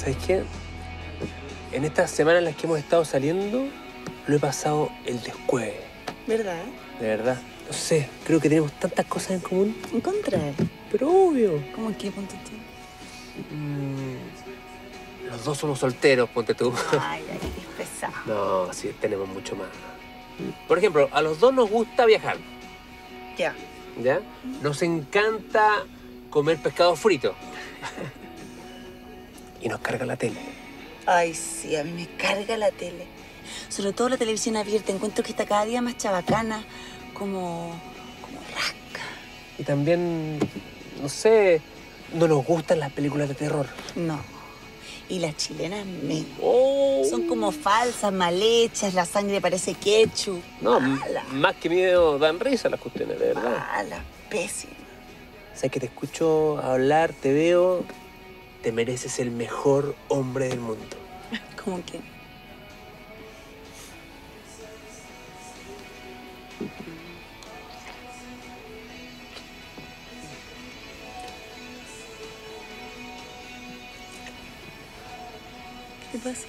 ¿Sabes qué? En estas semanas en las que hemos estado saliendo, lo he pasado el descueve. ¿Verdad? De verdad. No sé, creo que tenemos tantas cosas en común. Encontrar. Pero obvio. ¿Cómo qué, ponte tú? Mm, los dos somos solteros, ponte tú. Ay, ay, qué pesado. No, sí, tenemos mucho más. Por ejemplo, a los dos nos gusta viajar, Ya. ¿ya? Nos encanta comer pescado frito. y nos carga la tele. Ay, sí, a mí me carga la tele. Sobre todo la televisión abierta. Encuentro que está cada día más chabacana, como. como rasca. Y también, no sé, no nos gustan las películas de terror. No. Y las chilenas me. Oh. Son como falsas, mal hechas, la sangre parece ketchup. No, más que miedo dan risa las cuestiones, de verdad. Mala, pésima. Sabes que te escucho hablar, te veo, te mereces el mejor hombre del mundo. Como que. ¿Qué pasa?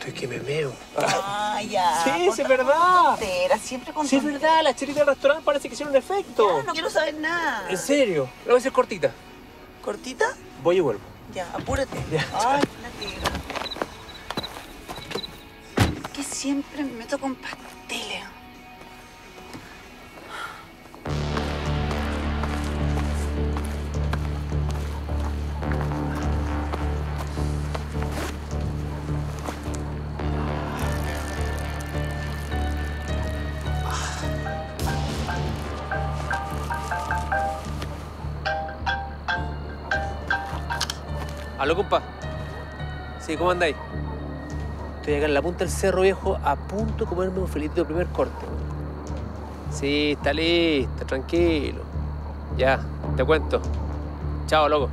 Estoy que me meo. Ah, ya. Sí, es verdad. tontera, siempre con Sí, es verdad, las chelitas del restaurante parece que hicieron un efecto. Ya, no quiero saber nada. En serio, la voy a hacer cortita. ¿Cortita? Voy y vuelvo. Ya, apúrate. Ya. Ay, la tira. Que siempre me meto con pasteles. Aló, compa. Sí, ¿cómo andáis? Estoy acá en la punta del cerro viejo a punto de comerme un filito de primer corte. Sí, está listo, tranquilo. Ya, te cuento. Chao, loco.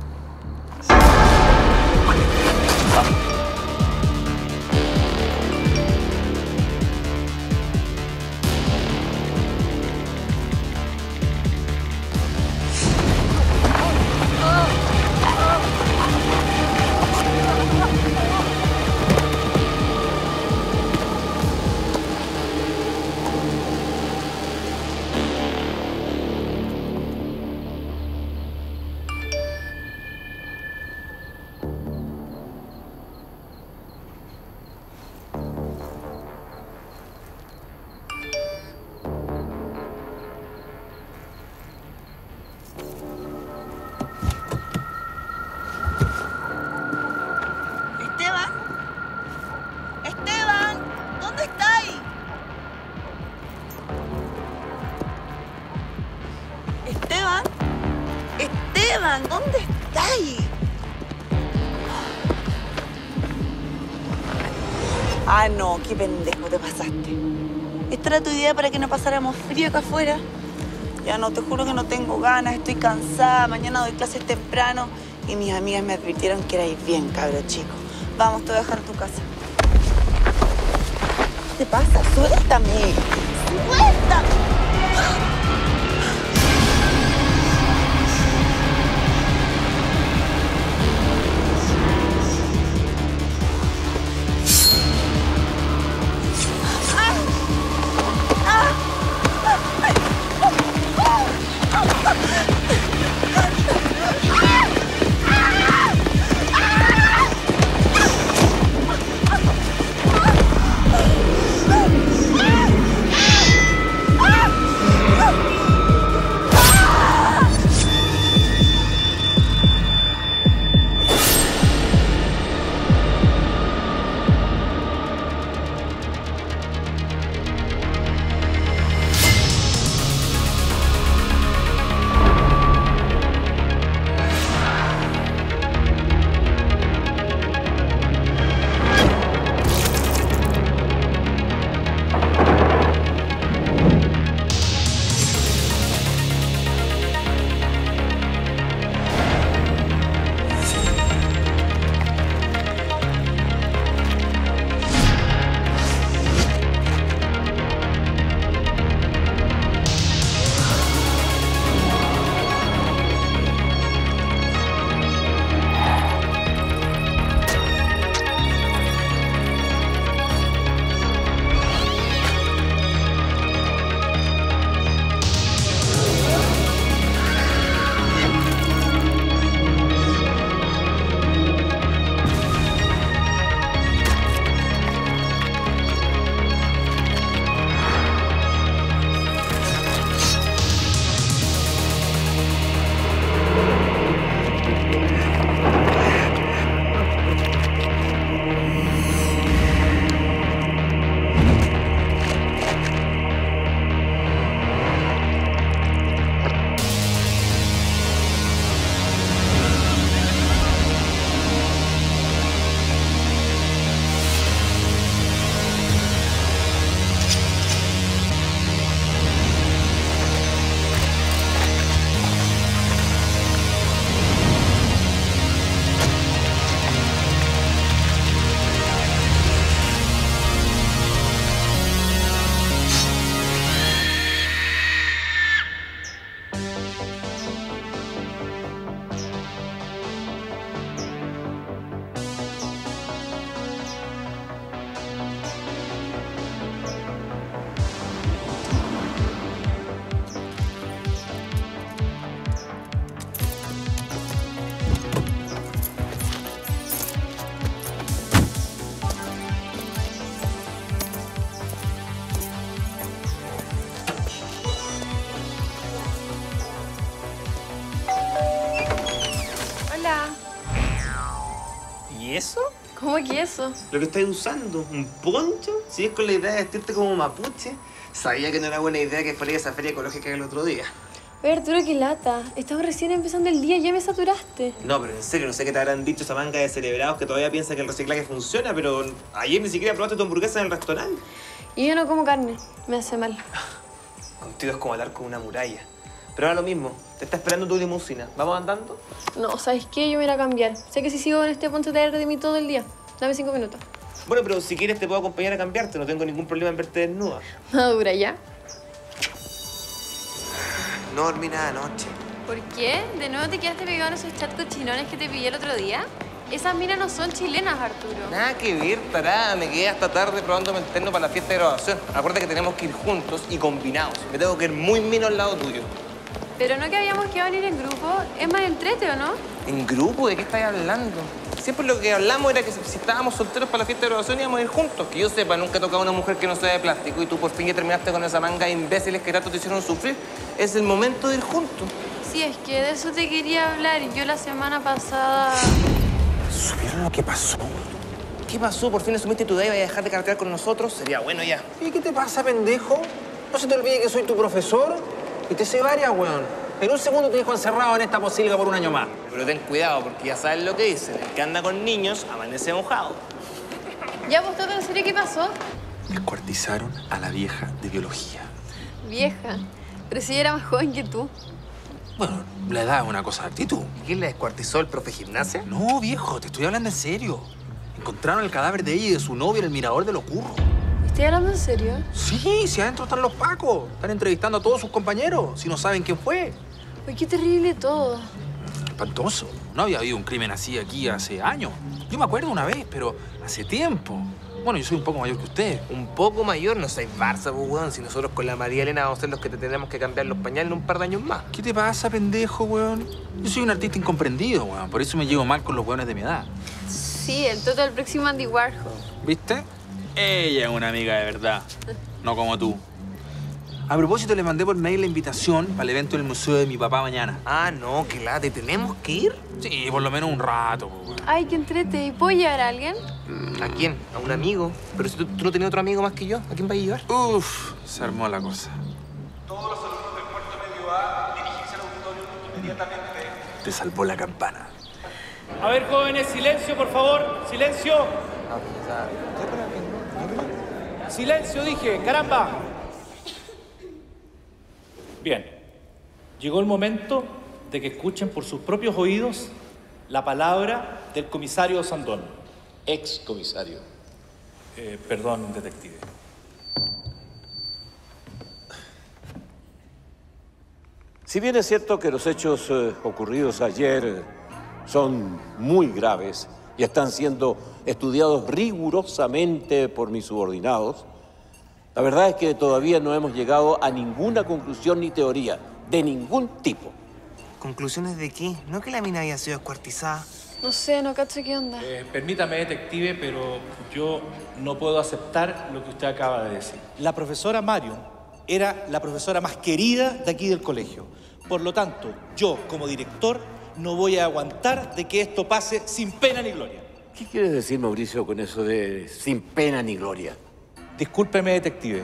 Tu idea para que no pasáramos frío acá afuera. Ya no, te juro que no tengo ganas, estoy cansada, mañana doy clases temprano y mis amigas me advirtieron que erais bien, cabro chico. Vamos, te voy a dejar tu casa. ¿Qué te pasa? Suéltame. Suéltame. ¿Cómo que eso? Lo que estás usando, un poncho, si es con la idea de vestirte como mapuche. Sabía que no era buena idea que fuera a esa feria ecológica el otro día. Oye, Arturo, qué lata. Estamos recién empezando el día y ya me saturaste. No, pero en serio, no sé qué te habrán dicho esa manga de celebrados que todavía piensa que el reciclaje funciona, pero ayer ni siquiera probaste tu hamburguesa en el restaurante. Y yo no como carne. Me hace mal. Contigo es como hablar con una muralla. Pero ahora lo mismo, te está esperando tu limusina. ¿Vamos andando? No, ¿sabes qué? Yo me iré a cambiar. Sé que si sigo en este ponte te de mí todo el día. Dame cinco minutos. Bueno, pero si quieres te puedo acompañar a cambiarte, no tengo ningún problema en verte desnuda. Madura ya. No dormí nada anoche. ¿Por qué? ¿De nuevo te quedaste pegado en esos chats cochinones que te pillé el otro día? Esas minas no son chilenas, Arturo. Nada que ver, tarada. Me quedé hasta tarde probándome el terno para la fiesta de graduación. Acuérdate que tenemos que ir juntos y combinados. Me tengo que ir muy mino al lado tuyo. Pero no que habíamos quedado en ir en grupo. Es más entrete, ¿o no? ¿En grupo? ¿De qué estás hablando? Siempre lo que hablamos era que si estábamos solteros para la fiesta de graduación íbamos a ir juntos. Que yo sepa, nunca he tocado a una mujer que no sea de plástico y tú por fin ya terminaste con esa manga de imbéciles que tanto te hicieron sufrir. Es el momento de ir juntos. Sí, es que de eso te quería hablar. Yo la semana pasada... ¿Supieron lo que pasó? ¿Qué pasó? ¿Por fin asumiste tu idea y vas a dejar de cartear con nosotros? Sería bueno ya. ¿Y qué te pasa, pendejo? No se te olvide que soy tu profesor y te sé varias, weón. En un segundo te dejo encerrado en esta posilga por un año más. Pero ten cuidado, porque ya sabes lo que dicen. El que anda con niños amanece mojado. ¿Ya vos en serio qué pasó? Descuartizaron a la vieja de biología. Vieja. Pero si era más joven que tú. Bueno, la edad es una cosa de actitud. ¿Quién le descuartizó el profe gimnasia? No, viejo, te estoy hablando en serio. Encontraron el cadáver de ella y de su novio en el mirador de los curros. ¿Estoy hablando en serio? Sí, si adentro están los pacos. Están entrevistando a todos sus compañeros, si no saben quién fue. Uy, qué terrible todo. Espantoso. No había habido un crimen así aquí hace años. Yo me acuerdo una vez, pero hace tiempo. Bueno, yo soy un poco mayor que usted. Un poco mayor, no soy Barça, pues, weón. Si nosotros con la María Elena vamos a ser los que te tenemos que cambiar los pañales en un par de años más. ¿Qué te pasa, pendejo, weón? Yo soy un artista incomprendido, weón. Por eso me llevo mal con los weones de mi edad. Sí, el todo el próximo Andy Warhol. ¿Viste? Ella es una amiga de verdad. No como tú. A propósito, le mandé por mail la invitación para el evento del museo de mi papá mañana. Ah, no, qué late. ¿Tenemos que ir? Sí, por lo menos un rato, pues, weón. Ay, qué entrete. ¿Y ¿Puedo llevar a alguien? ¿A quién? ¿A un amigo? Pero si tú, tú no tenías otro amigo más que yo, ¿a quién vas a llevar? Uf, se armó la cosa. Todos los alumnos del cuarto medio A dirigirse al auditorio inmediatamente. Te salvó la campana. A ver, jóvenes, silencio, por favor. Silencio. Silencio, dije. Caramba. Bien. Llegó el momento de que escuchen por sus propios oídos la palabra del comisario Sandón. Ex comisario. Eh, perdón, detective. Si bien es cierto que los hechos eh, ocurridos ayer eh, son muy graves y están siendo estudiados rigurosamente por mis subordinados, la verdad es que todavía no hemos llegado a ninguna conclusión ni teoría, de ningún tipo. ¿Conclusiones de qué? ¿No que la mina había sido descuartizada? No sé, no cacho qué onda. Eh, permítame, detective, pero yo no puedo aceptar lo que usted acaba de decir. La profesora Marion era la profesora más querida de aquí del colegio. Por lo tanto, yo, como director, no voy a aguantar de que esto pase sin pena ni gloria. ¿Qué quieres decir, Mauricio, con eso de sin pena ni gloria? Discúlpeme, detective,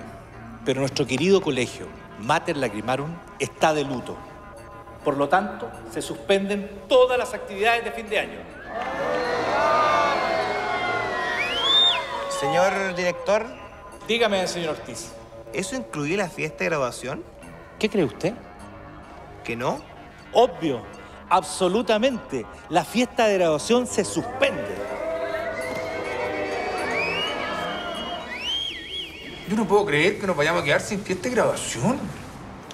pero nuestro querido colegio, Mater Lacrimarum, está de luto. Por lo tanto, se suspenden todas las actividades de fin de año. Señor director, Dígame, señor Ortiz, ¿eso incluye la fiesta de graduación? ¿qué cree usted? ¿Que no? Obvio, absolutamente. La fiesta de graduación se suspende. Yo no puedo creer que nos vayamos a quedar sin fiesta de graduación.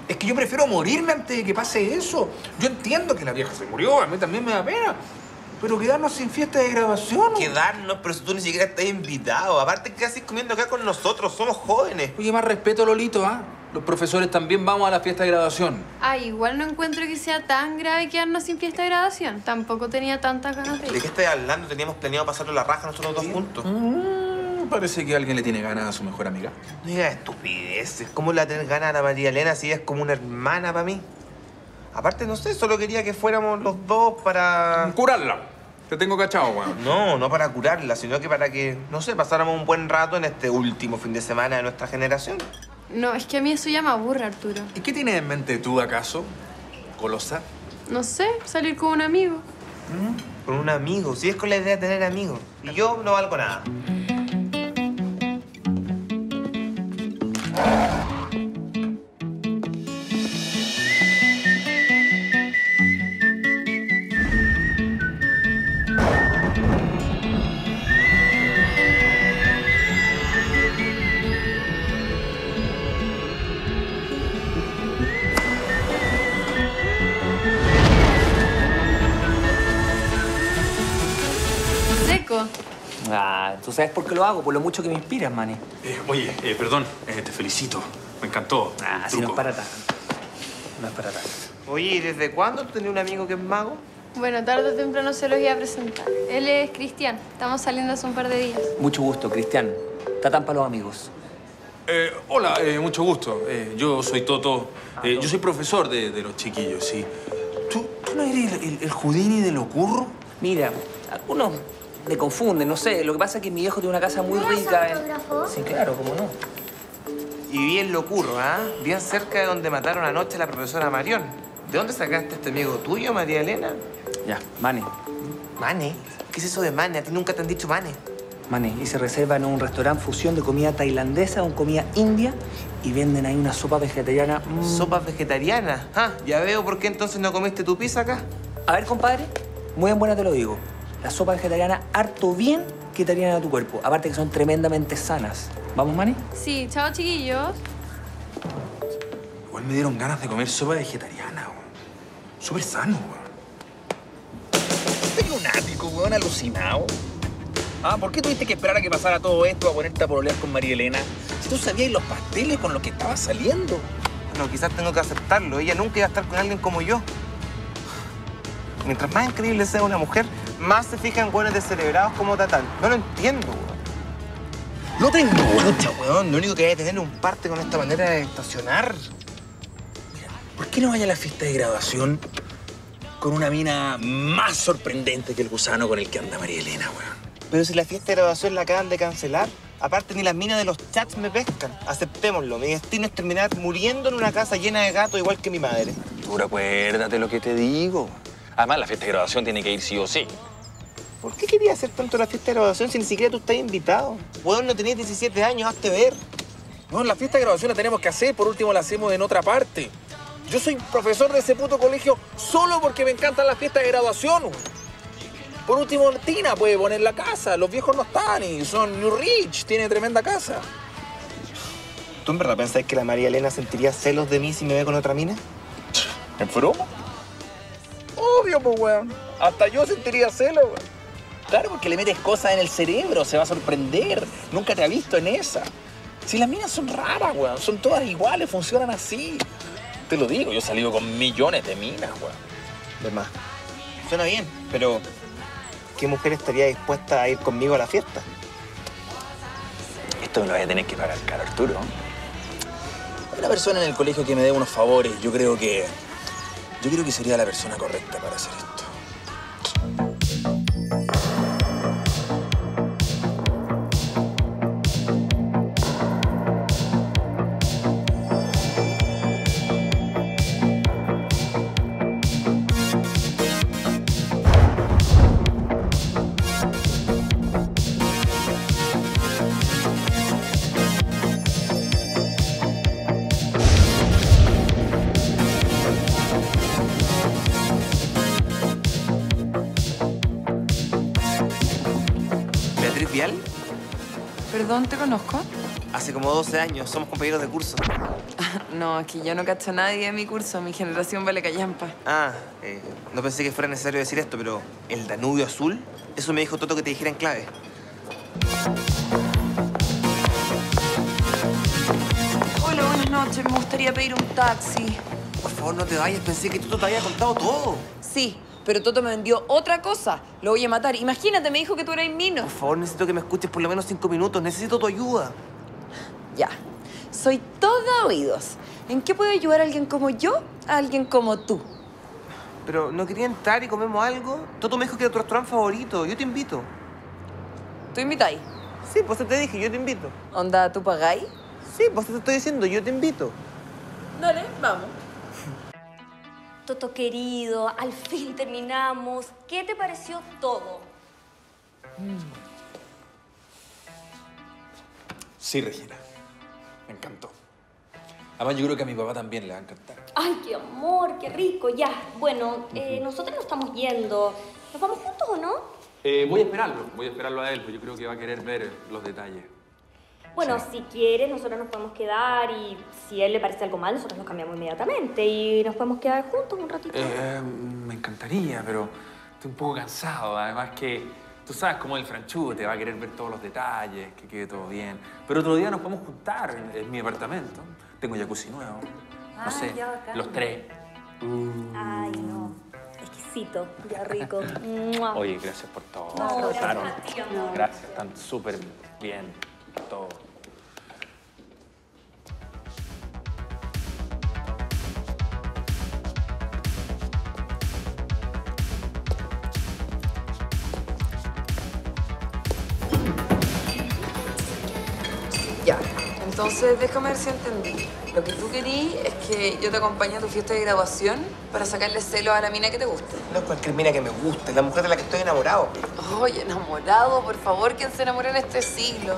Es que yo prefiero morirme antes de que pase eso. Yo entiendo que la vieja se murió, a mí también me da pena. Pero quedarnos sin fiesta de graduación. Quedarnos, pero si tú ni siquiera estás invitado. Aparte, ¿qué haces comiendo acá con nosotros? Somos jóvenes. Oye, más respeto, Lolito, ¿ah? Los profesores también vamos a la fiesta de graduación. Ah, igual no encuentro que sea tan grave quedarnos sin fiesta de graduación. Tampoco tenía tantas ganas de ¿De ir. qué estás hablando? Teníamos planeado pasarlo la raja nosotros dos juntos. Mm, parece que alguien le tiene ganas a su mejor amiga. No digas estupideces. ¿Cómo le va a tener ganas a la María Elena si ella es como una hermana para mí? Aparte, no sé, solo quería que fuéramos los dos para... Curarla. Te tengo cachado, weón. No, no para curarla, sino que para que, no sé, pasáramos un buen rato en este último fin de semana de nuestra generación. No, es que a mí eso ya me aburre, Arturo. ¿Y qué tienes en mente tú, acaso? Colosa. No sé, salir con un amigo. Con un amigo, si es con la idea de tener amigos. Y yo no valgo nada. Ah, tú sabes por qué lo hago, por lo mucho que me inspiras, Manny. Eh, oye, eh, perdón, eh, te felicito. Me encantó. Ah, si no es para tanto. No es para tanto. Oye, ¿y desde cuándo tú tenías un amigo que es mago? Bueno, tarde o temprano se los iba a presentar. Él es Cristian. Estamos saliendo hace un par de días. Mucho gusto, Cristian. Tatán para los amigos. Eh, hola, eh, mucho gusto. Eh, yo soy Toto. Eh, yo soy profesor de, de los chiquillos, sí. ¿Tú, tú no eres el, el, el Houdini de lo curro? Mira, algunos me confunden, no sé. Lo que pasa es que mi viejo tiene una casa muy rica. en- Sí, claro, cómo no. Y bien lo curro, ¿ah? Bien cerca de donde mataron anoche a la profesora Marión. ¿De dónde sacaste a este amigo tuyo, María Elena? Ya, Manny. Mane. ¿Qué es eso de Mane? A ti nunca te han dicho Mane. Manny, hice reserva en un restaurante fusión de comida tailandesa con comida india y venden ahí una sopa vegetariana. mm. Sopas vegetarianas. Ah, ya veo por qué entonces no comiste tu pizza acá. A ver, compadre, muy en buena te lo digo. La sopa vegetariana harto bien quitarían a tu cuerpo. Aparte que son tremendamente sanas. ¿Vamos, Manny? Sí, chao, chiquillos. Igual me dieron ganas de comer sopa vegetariana, weón. Súper sano, weón. Este lunático, weón, alucinado. Ah, ¿por qué tuviste que esperar a que pasara todo esto a ponerte a pololear con María Elena? Si tú sabías los pasteles con los que estaba saliendo. No, quizás tengo que aceptarlo. Ella nunca iba a estar con alguien como yo. Mientras más increíble sea una mujer, más se fija en buenos descerebrados como Tatán. No lo entiendo, weón. No tengo. Pucha, weón, lo único que hay que tener un parte con esta manera de estacionar. ¿Por qué no vaya a la fiesta de graduación con una mina más sorprendente que el gusano con el que anda María Elena, weón? Pero si la fiesta de graduación la acaban de cancelar. Aparte, ni las minas de los chats me pescan. Aceptémoslo. Mi destino es terminar muriendo en una casa llena de gatos igual que mi madre. Dura, acuérdate lo que te digo. Además, la fiesta de graduación tiene que ir sí o sí. ¿Por qué querías hacer tanto la fiesta de graduación si ni siquiera tú estás invitado? Weón, no tenías 17 años, hazte ver. No, la fiesta de graduación la tenemos que hacer, por último la hacemos en otra parte. Yo soy profesor de ese puto colegio solo porque me encantan las fiestas de graduación. Por último, Tina puede poner la casa. Los viejos no están y son New Rich, tiene tremenda casa. ¿Tú en verdad pensás que la María Elena sentiría celos de mí si me ve con otra mina? ¿En broma? Obvio, pues, weón. Hasta yo sentiría celo, weón. Claro, porque le metes cosas en el cerebro, se va a sorprender. Nunca te ha visto en esa. Si las minas son raras, weón, son todas iguales, funcionan así. Te lo digo, yo he salido con millones de minas, weón. De más. Suena bien, pero ¿qué mujer estaría dispuesta a ir conmigo a la fiesta? Esto me lo voy a tener que pagar caro, Arturo. Hay una persona en el colegio que me dé unos favores. Yo creo que. Yo creo que sería la persona correcta para hacer esto. Perdón, ¿te conozco? Hace como 12 años, somos compañeros de curso. No, aquí yo no cacho a nadie de mi curso. Mi generación vale callampa. Ah, eh, no pensé que fuera necesario decir esto, pero el Danubio Azul, eso me dijo Toto que te dijera en clave. Hola, buenas noches. Me gustaría pedir un taxi. Por favor, no te vayas, pensé que Toto te había contado todo. Sí, pero Toto me vendió otra cosa. Lo voy a matar. Imagínate, me dijo que tú eras Mino. Por favor, necesito que me escuches por lo menos cinco minutos. Necesito tu ayuda. Ya. Soy toda oídos. ¿En qué puede ayudar a alguien como yo a alguien como tú? Pero no quería entrar y comemos algo. Toto me dijo que era tu restaurante favorito. Yo te invito. ¿Tú invitáis? Sí, pues te dije, yo te invito. ¿Onda, tú pagáis? Sí, pues te estoy diciendo, yo te invito. Dale, vamos. Toto querido, al fin terminamos. ¿Qué te pareció todo? Sí, Regina. Me encantó. Además, yo creo que a mi papá también le va a encantar. Ay, qué amor, qué rico. Ya, bueno, eh, nosotros nos estamos yendo. ¿Nos vamos juntos o no? Eh, voy a esperarlo, voy a esperarlo a él, pues yo creo que va a querer ver los detalles. Bueno, si quieres, nosotros nos podemos quedar y si a él le parece algo mal, nosotros nos cambiamos inmediatamente y nos podemos quedar juntos un ratito. Eh, me encantaría, pero estoy un poco cansado. Además que tú sabes cómo el franchute, va a querer ver todos los detalles, que quede todo bien. Pero otro día nos podemos juntar en, en mi apartamento. Tengo jacuzzi nuevo. No Ah, sé, ya, bacán. los tres. Ay, no. Exquisito, ya rico. Oye, gracias por todo. No, gracias a ti, amor. Gracias, están súper bien. Todo. Ya, entonces déjame ver si entendí. Lo que tú querí es que yo te acompañe a tu fiesta de graduación para sacarle celos a la mina que te guste. No es cualquier mina que me guste, es la mujer de la que estoy enamorado. Oye, enamorado, por favor, ¿quién se enamora en este siglo?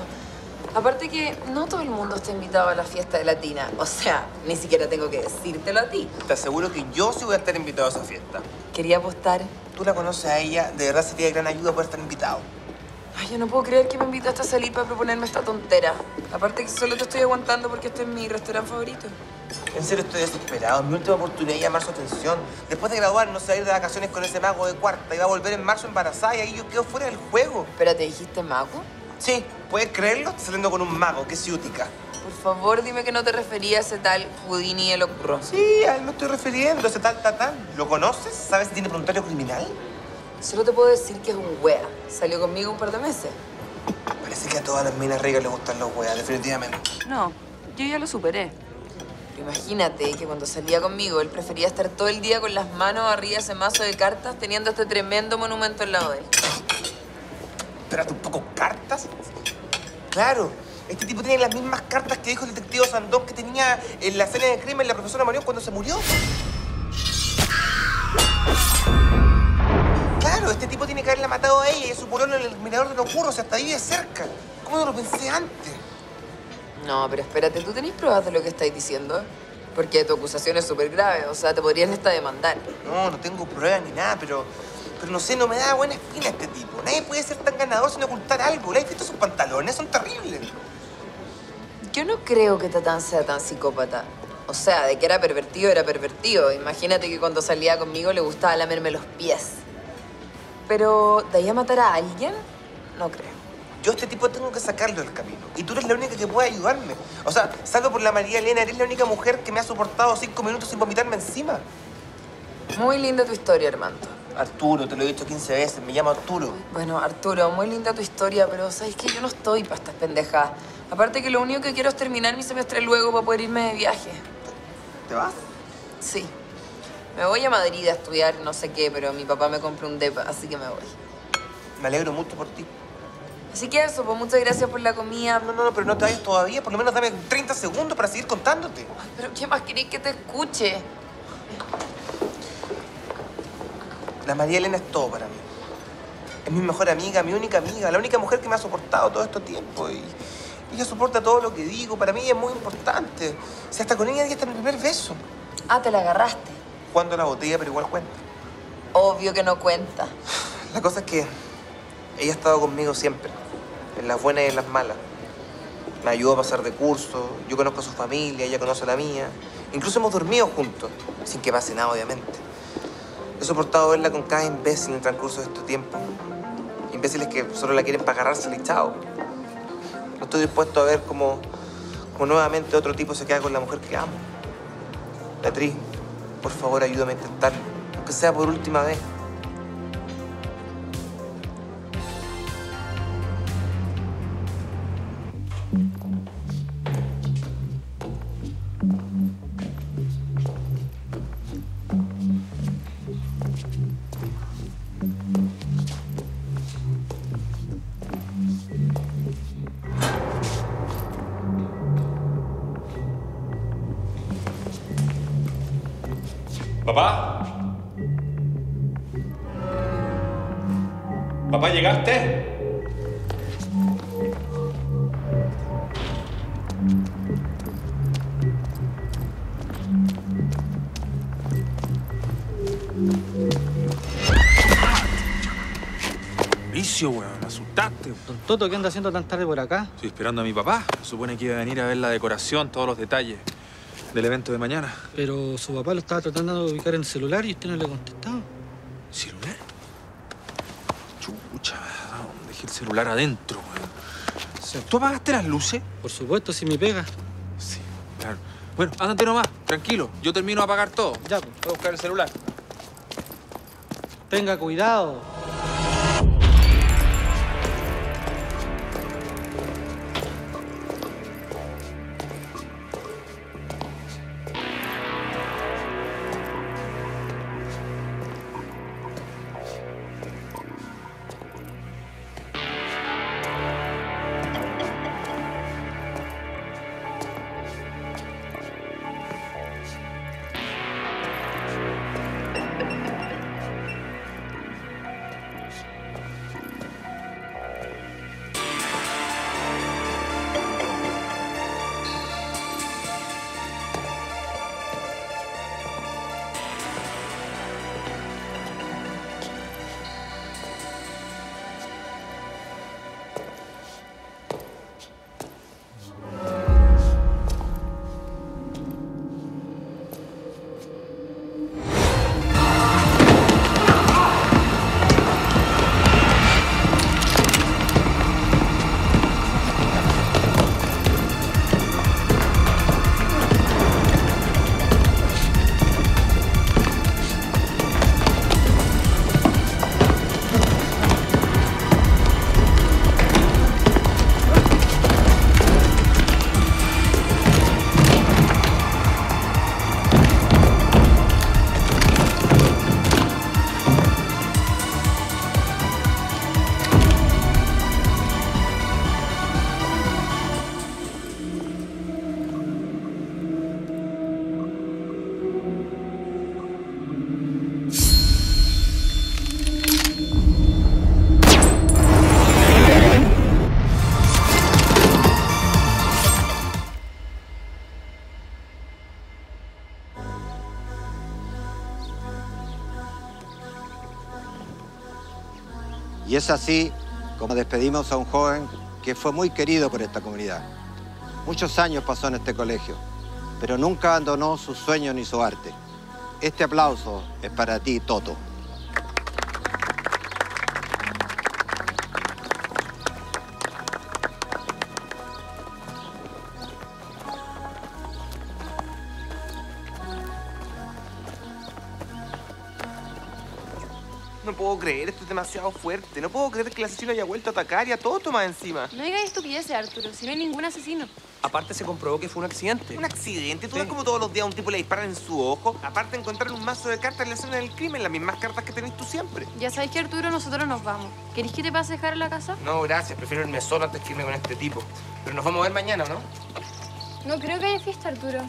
Aparte que no todo el mundo está invitado a la fiesta de Latina. O sea, ni siquiera tengo que decírtelo a ti. Te aseguro que yo sí voy a estar invitado a esa fiesta. Quería apostar. Tú la conoces a ella, de verdad sería de gran ayuda poder estar invitado. Ay, yo no puedo creer que me invitaste a salir para proponerme esta tontera. Aparte que solo te estoy aguantando porque este es mi restaurante favorito. En serio estoy desesperado. Es mi última oportunidad de llamar su atención. Después de graduar, no se va a ir de vacaciones con ese mago de cuarta. Y va a volver en marzo embarazada y ahí yo quedo fuera del juego. Espérate, ¿dijiste mago? Sí, ¿puedes creerlo? Estoy saliendo con un mago, que es Ciútica. Por favor, dime que no te referías a ese tal Houdini el Ocurro. Sí, a él me estoy refiriendo, ese tal Tatán. ¿Lo conoces? ¿Sabes si tiene prontuario criminal? Solo te puedo decir que es un wea. Salió conmigo un par de meses. Parece que a todas las minas ricas les gustan los weas, definitivamente. No, yo ya lo superé. Pero imagínate que cuando salía conmigo, él prefería estar todo el día con las manos arriba de ese mazo de cartas, teniendo este tremendo monumento al lado de él. Espérate un poco, ¿cartas? Claro, este tipo tiene las mismas cartas que dijo el detective Sandón que tenía en la escena de crimen la profesora Marión cuando se murió. Claro, este tipo tiene que haberla matado a ella y a su pololo en el mirador de los curros, hasta vive cerca. ¿Cómo no lo pensé antes? No, pero espérate, ¿tú tenés pruebas de lo que estáis diciendo? Porque tu acusación es súper grave, o sea, te podrían hasta demandar. No, no tengo pruebas ni nada, pero, pero no sé, no me da buena espina este tipo. Nadie puede ser tan ganador sin ocultar algo. ¿Le has visto sus pantalones? Son terribles. Yo no creo que Tatán sea tan psicópata. O sea, de que era pervertido, era pervertido. Imagínate que cuando salía conmigo le gustaba lamerme los pies. Pero, ¿de ahí a matar a alguien? No creo. Yo a este tipo tengo que sacarlo del camino. Y tú eres la única que puede ayudarme. O sea, salvo por la María Elena, eres la única mujer que me ha soportado cinco minutos sin vomitarme encima. Muy linda tu historia, Armando. Arturo, te lo he dicho 15 veces, me llamo Arturo. Bueno, Arturo, muy linda tu historia, pero ¿sabes qué? Yo no estoy para estas pendejadas. Aparte que lo único que quiero es terminar mi semestre luego para poder irme de viaje. ¿Te vas? Sí. Me voy a Madrid a estudiar no sé qué, pero mi papá me compró un depa, así que me voy. Me alegro mucho por ti. Así que eso, pues muchas gracias por la comida. No, no, no, pero no te vayas todavía. Por lo menos dame 30 segundos para seguir contándote. Pero ¿qué más querés que te escuche? La María Elena es todo para mí. Es mi mejor amiga, mi única amiga, la única mujer que me ha soportado todo este tiempo. Y ella soporta todo lo que digo. Para mí ella es muy importante. Si hasta con ella di hasta mi primer beso. Ah, te la agarraste. Jugando la botella, pero igual cuenta. Obvio que no cuenta. La cosa es que ella ha estado conmigo siempre, en las buenas y en las malas. Me ayudó a pasar de curso, yo conozco a su familia, ella conoce a la mía. Incluso hemos dormido juntos, sin que pase nada, obviamente. He soportado verla con cada imbécil en el transcurso de este tiempo. Imbéciles que solo la quieren para agarrársela y chao. No estoy dispuesto a ver cómo, cómo nuevamente otro tipo se queda con la mujer que amo. Beatriz, por favor ayúdame a intentarlo, aunque sea por última vez. ¿Papá? ¿Papá, llegaste? Vicio, weón, me asustaste. Don Toto, ¿qué anda haciendo tan tarde por acá? Estoy esperando a mi papá. Supone que iba a venir a ver la decoración, todos los detalles del evento de mañana. Pero su papá lo estaba tratando de ubicar en el celular y usted no le ha contestado. ¿Celular? Chucha, dejé el celular adentro, weón. ¿Tú apagaste las luces? Por supuesto, si me pega. Sí, claro. Bueno, ándate nomás, tranquilo. Yo termino de apagar todo. Ya, Voy a buscar el celular. Tenga cuidado. Y es así como despedimos a un joven que fue muy querido por esta comunidad. Muchos años pasó en este colegio, pero nunca abandonó su sueño ni su arte. Este aplauso es para ti, Toto. Demasiado fuerte. No puedo creer que el asesino haya vuelto a atacar y a todo más encima. No digas estupideces, Arturo, si no hay ningún asesino. Aparte se comprobó que fue un accidente. ¿Un accidente? ¿Tú ves como todos los días a un tipo le disparan en su ojo? Aparte encontraron un mazo de cartas en la escena del crimen, las mismas cartas que tenés tú siempre. Ya sabéis que Arturo, nosotros nos vamos. ¿Queréis que te pase a dejar en la casa? No, gracias. Prefiero irme solo antes que irme con este tipo. Pero nos vamos a ver mañana, ¿no? No creo que haya fiesta, Arturo.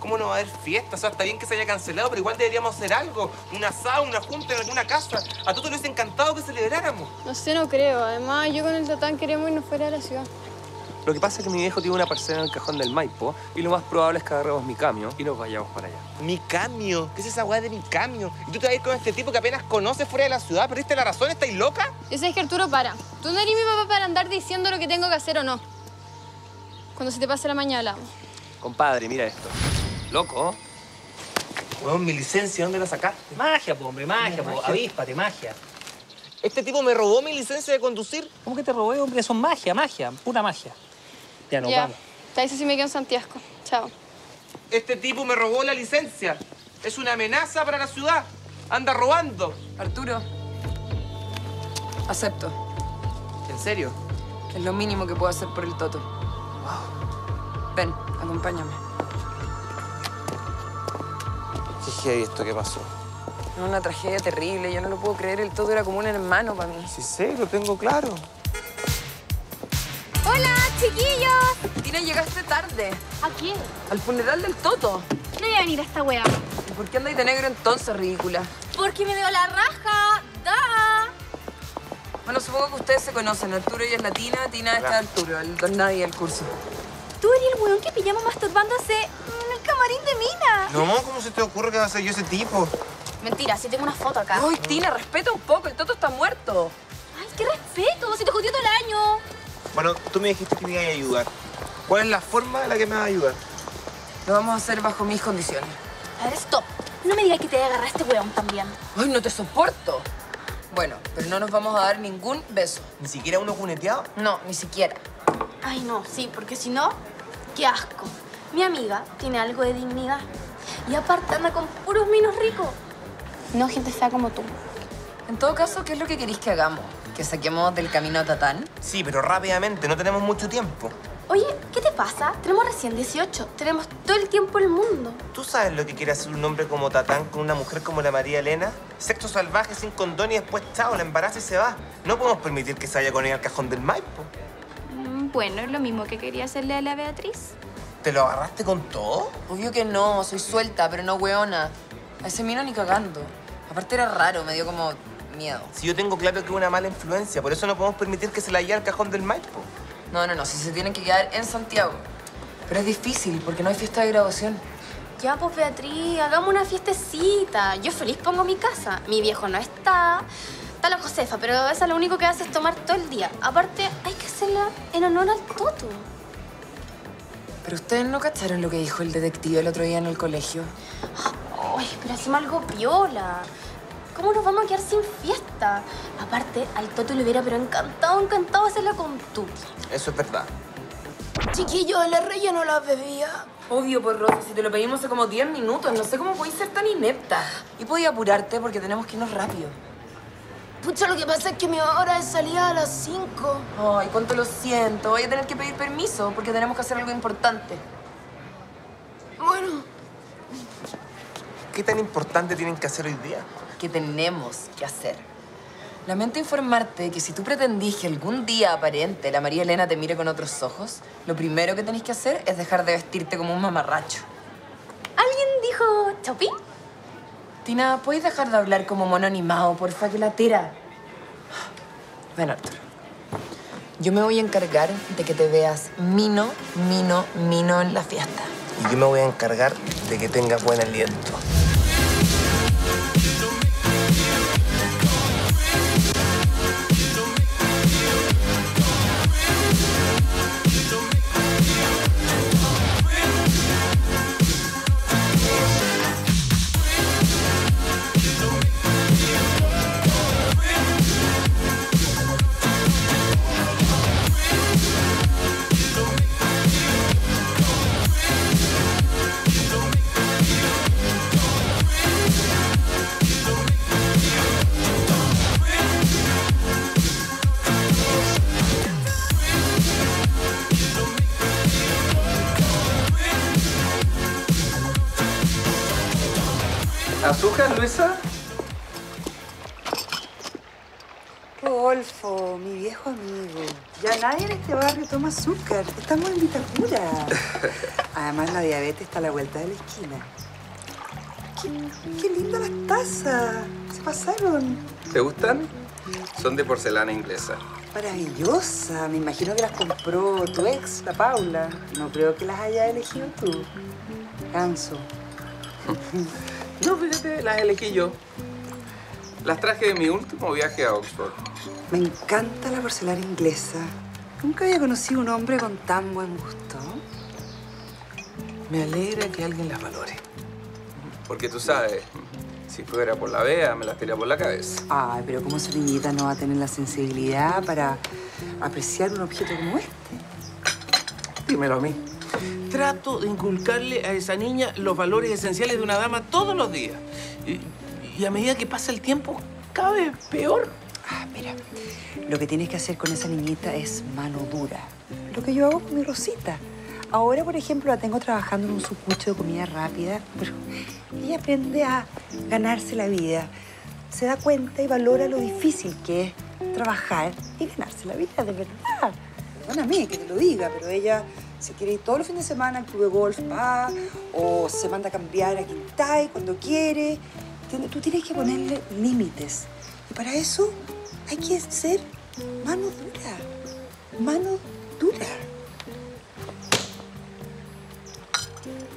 ¿Cómo no va a haber fiesta? O sea, está bien que se haya cancelado, pero igual deberíamos hacer algo. Un asado, una junta en alguna casa. A todos les hubiese encantado que celebráramos. No sé, no creo. Además, yo con el Tatán queremos irnos fuera de la ciudad. Lo que pasa es que mi viejo tiene una parcela en el cajón del Maipo y lo más probable es que agarremos mi cambio y nos vayamos para allá. ¿Mi cambio? ¿Qué es esa weá de mi cambio? ¿Y tú te vas a ir con este tipo que apenas conoces fuera de la ciudad? ¿Perdiste la razón? ¿Estáis loca? Yo sé que Arturo, para. Tú no eres mi papá para andar diciendo lo que tengo que hacer o no. Cuando se te pase la mañana hablamos. Compadre, mira esto. Loco. Weón, mi licencia, ¿dónde la sacaste? Magia, po, hombre, magia, po. Magia. Avíspate, magia. Este tipo me robó mi licencia de conducir. ¿Cómo que te robé, hombre? Son magia, magia, pura magia. Ya nos ya. vamos. Te dice si me quedo en Santiago. Chao. Este tipo me robó la licencia. Es una amenaza para la ciudad. Anda robando. Arturo, acepto. ¿En serio? Es lo mínimo que puedo hacer por el Toto. Ven, acompáñame. Qué heavy esto que pasó. Es una tragedia terrible. Yo no lo puedo creer. El Toto era como un hermano para mí. Sí sé, lo tengo claro. ¡Hola, chiquillos! Tina, llegaste tarde. ¿A quién? Al funeral del Toto. No iba a venir a esta wea. ¿por qué andáis de negro entonces, ridícula? Porque me veo la raja. Da. Bueno, supongo que ustedes se conocen. Arturo y es la Tina, Tina es Arturo, el don nadie del curso. Tú eres el weón que pillamos masturbándose camarín de Mina. No, ¿cómo se te ocurre que va a ser yo ese tipo? Mentira, sí tengo una foto acá. Ay, Tina, respeta un poco, el Toto está muerto. Ay, qué respeto, si te jodió todo el año. Bueno, tú me dijiste que me ibas a ayudar. ¿Cuál es la forma en la que me vas a ayudar? Lo vamos a hacer bajo mis condiciones. A ver, stop. No me digas que te voy a agarrar a este weón también. Ay, no te soporto. Bueno, pero no nos vamos a dar ningún beso. ¿Ni siquiera uno cuneteado? No, ni siquiera. Ay, no, sí, porque si no, qué asco. Mi amiga tiene algo de dignidad. Y aparte anda con puros minos ricos. No gente fea como tú. En todo caso, ¿qué es lo que queréis que hagamos? ¿Que saquemos del camino a Tatán? Sí, pero rápidamente, no tenemos mucho tiempo. Oye, ¿qué te pasa? Tenemos recién 18. Tenemos todo el tiempo del mundo. ¿Tú sabes lo que quiere hacer un hombre como Tatán con una mujer como la María Elena? Sexo salvaje sin condón y después, chao, la embaraza y se va. No podemos permitir que se vaya con ella al cajón del Maipo. Mm, Bueno, es lo mismo que quería hacerle a la Beatriz. ¿Te lo agarraste con todo? Obvio que no, soy suelta, pero no weona. A ese mino ni cagando. Aparte era raro, me dio como miedo. Si yo tengo claro que es una mala influencia, por eso no podemos permitir que se la lleve al cajón del Maipo. No, no, no, si se tienen que quedar en Santiago. Pero es difícil porque no hay fiesta de graduación. Ya, pues Beatriz, hagamos una fiestecita. Yo feliz pongo mi casa. Mi viejo no está. Está la Josefa, pero esa lo único que hace es tomar todo el día. Aparte, hay que hacerla en honor al Toto. Pero ustedes no cacharon lo que dijo el detective el otro día en el colegio. Ay, pero hacemos algo piola. ¿Cómo nos vamos a quedar sin fiesta? Aparte, al Toto le hubiera pero encantado, encantado hacerla con Tuti. Eso es verdad. Chiquillo, el relleno las bebía. Obvio, por Rosa, si te lo pedimos hace como 10 minutos. No sé cómo podéis ser tan inepta. Y podía apurarte porque tenemos que irnos rápido. Pucha, lo que pasa es que mi hora de salida a las 5. Ay, cuánto lo siento. Voy a tener que pedir permiso porque tenemos que hacer algo importante. Bueno, ¿Qué tan importante tienen que hacer hoy día? ¿Qué tenemos que hacer? Lamento informarte que si tú pretendís que algún día aparente la María Elena te mire con otros ojos, lo primero que tenéis que hacer es dejar de vestirte como un mamarracho. ¿Alguien dijo Chopin? Tina, ¿puedes dejar de hablar como mono animado, porfa, que la tira? Ven, Arturo. Yo me voy a encargar de que te veas mino, mino, mino en la fiesta. Y yo me voy a encargar de que tengas buen aliento. Rodolfo, mi viejo amigo. Ya nadie en este barrio toma azúcar. Estamos en Vitacura. Además, la diabetes está a la vuelta de la esquina. Qué, qué lindas las tazas. Se pasaron. ¿Te gustan? Son de porcelana inglesa. Maravillosa. Me imagino que las compró tu ex, la Paula. No creo que las haya elegido tú. Ganso. No, fíjate, las elegí yo. Las traje de mi último viaje a Oxford. Me encanta la porcelana inglesa. Nunca había conocido un hombre con tan buen gusto. Me alegra que alguien las valore. Porque tú sabes, si fuera por la vea, me las tiraría por la cabeza. Ay, pero ¿cómo esa niñita no va a tener la sensibilidad para apreciar un objeto como este? Dímelo a mí. Trato de inculcarle a esa niña los valores esenciales de una dama todos los días. Y, a medida que pasa el tiempo, cada vez peor. Ah, mira, lo que tienes que hacer con esa niñita es mano dura. Lo que yo hago con mi Rosita. Ahora, por ejemplo, la tengo trabajando en un sucucho de comida rápida, pero ella aprende a ganarse la vida. Se da cuenta y valora lo difícil que es trabajar y ganarse la vida, de verdad. Perdóname que te lo diga, pero ella Si quiere ir todos los fines de semana al club de golf, va. O se manda a cambiar a Quintay cuando quiere. Tú tienes que ponerle límites. Y para eso hay que ser mano dura. Mano dura.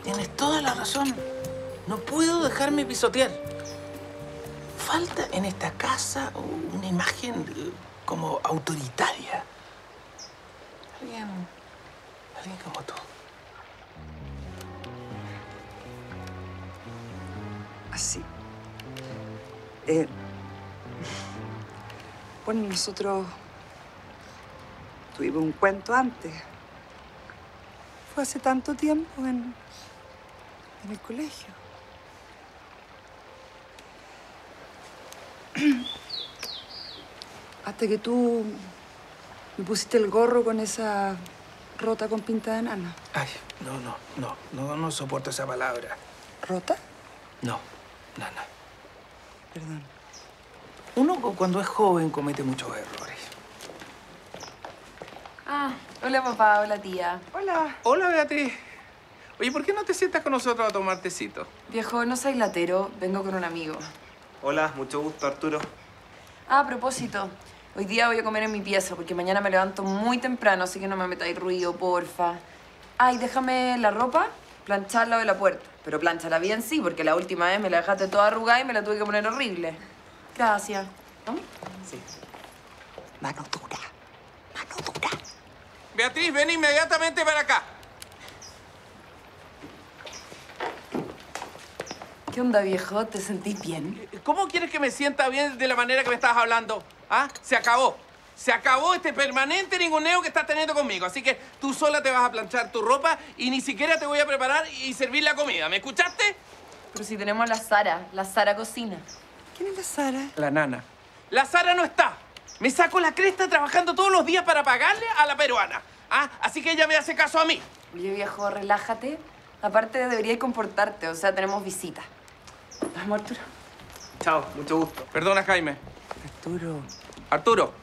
Tienes toda la razón. No puedo dejarme pisotear. Falta en esta casa una imagen como autoritaria. Alguien. Alguien como tú. Así. Eh, bueno, nosotros tuvimos un cuento antes. Fue hace tanto tiempo en, en el colegio. Hasta que tú me pusiste el gorro con esa rota con pinta de nana. Ay, no, no, no, no, no soporto esa palabra. ¿Rota? No, nana. Perdón. Uno cu- cuando es joven comete muchos errores. Ah, hola papá, hola tía. Hola. Hola, Beatriz. Oye, ¿por qué no te sientas con nosotros a tomar tecito? Viejo, no soy latero, vengo con un amigo. Hola, mucho gusto, Arturo. Ah, a propósito, hoy día voy a comer en mi pieza porque mañana me levanto muy temprano, así que no me metáis ruido, porfa. Ay, déjame la ropa, plancharla de la puerta. Pero planchala bien sí, porque la última vez me la dejaste toda arrugada y me la tuve que poner horrible. Gracias. ¿No? Sí. Mano dura. Beatriz, ven inmediatamente para acá. ¿Qué onda, viejo? ¿Te sentís bien? ¿Cómo quieres que me sienta bien de la manera que me estás hablando? ¿Ah? Se acabó. Se acabó este permanente ninguneo que estás teniendo conmigo. Así que tú sola te vas a planchar tu ropa y ni siquiera te voy a preparar y servir la comida. ¿Me escuchaste? Pero si tenemos a la Sara, la Sara cocina. ¿Quién es la Sara? La nana. La Sara no está. Me saco la cresta trabajando todos los días para pagarle a la peruana. ¿Ah? Así que ella me hace caso a mí. Oye, viejo, relájate. Aparte, deberías comportarte. O sea, tenemos visita. Vamos, Arturo. Chao, mucho gusto. Perdona, Jaime. Arturo. Arturo.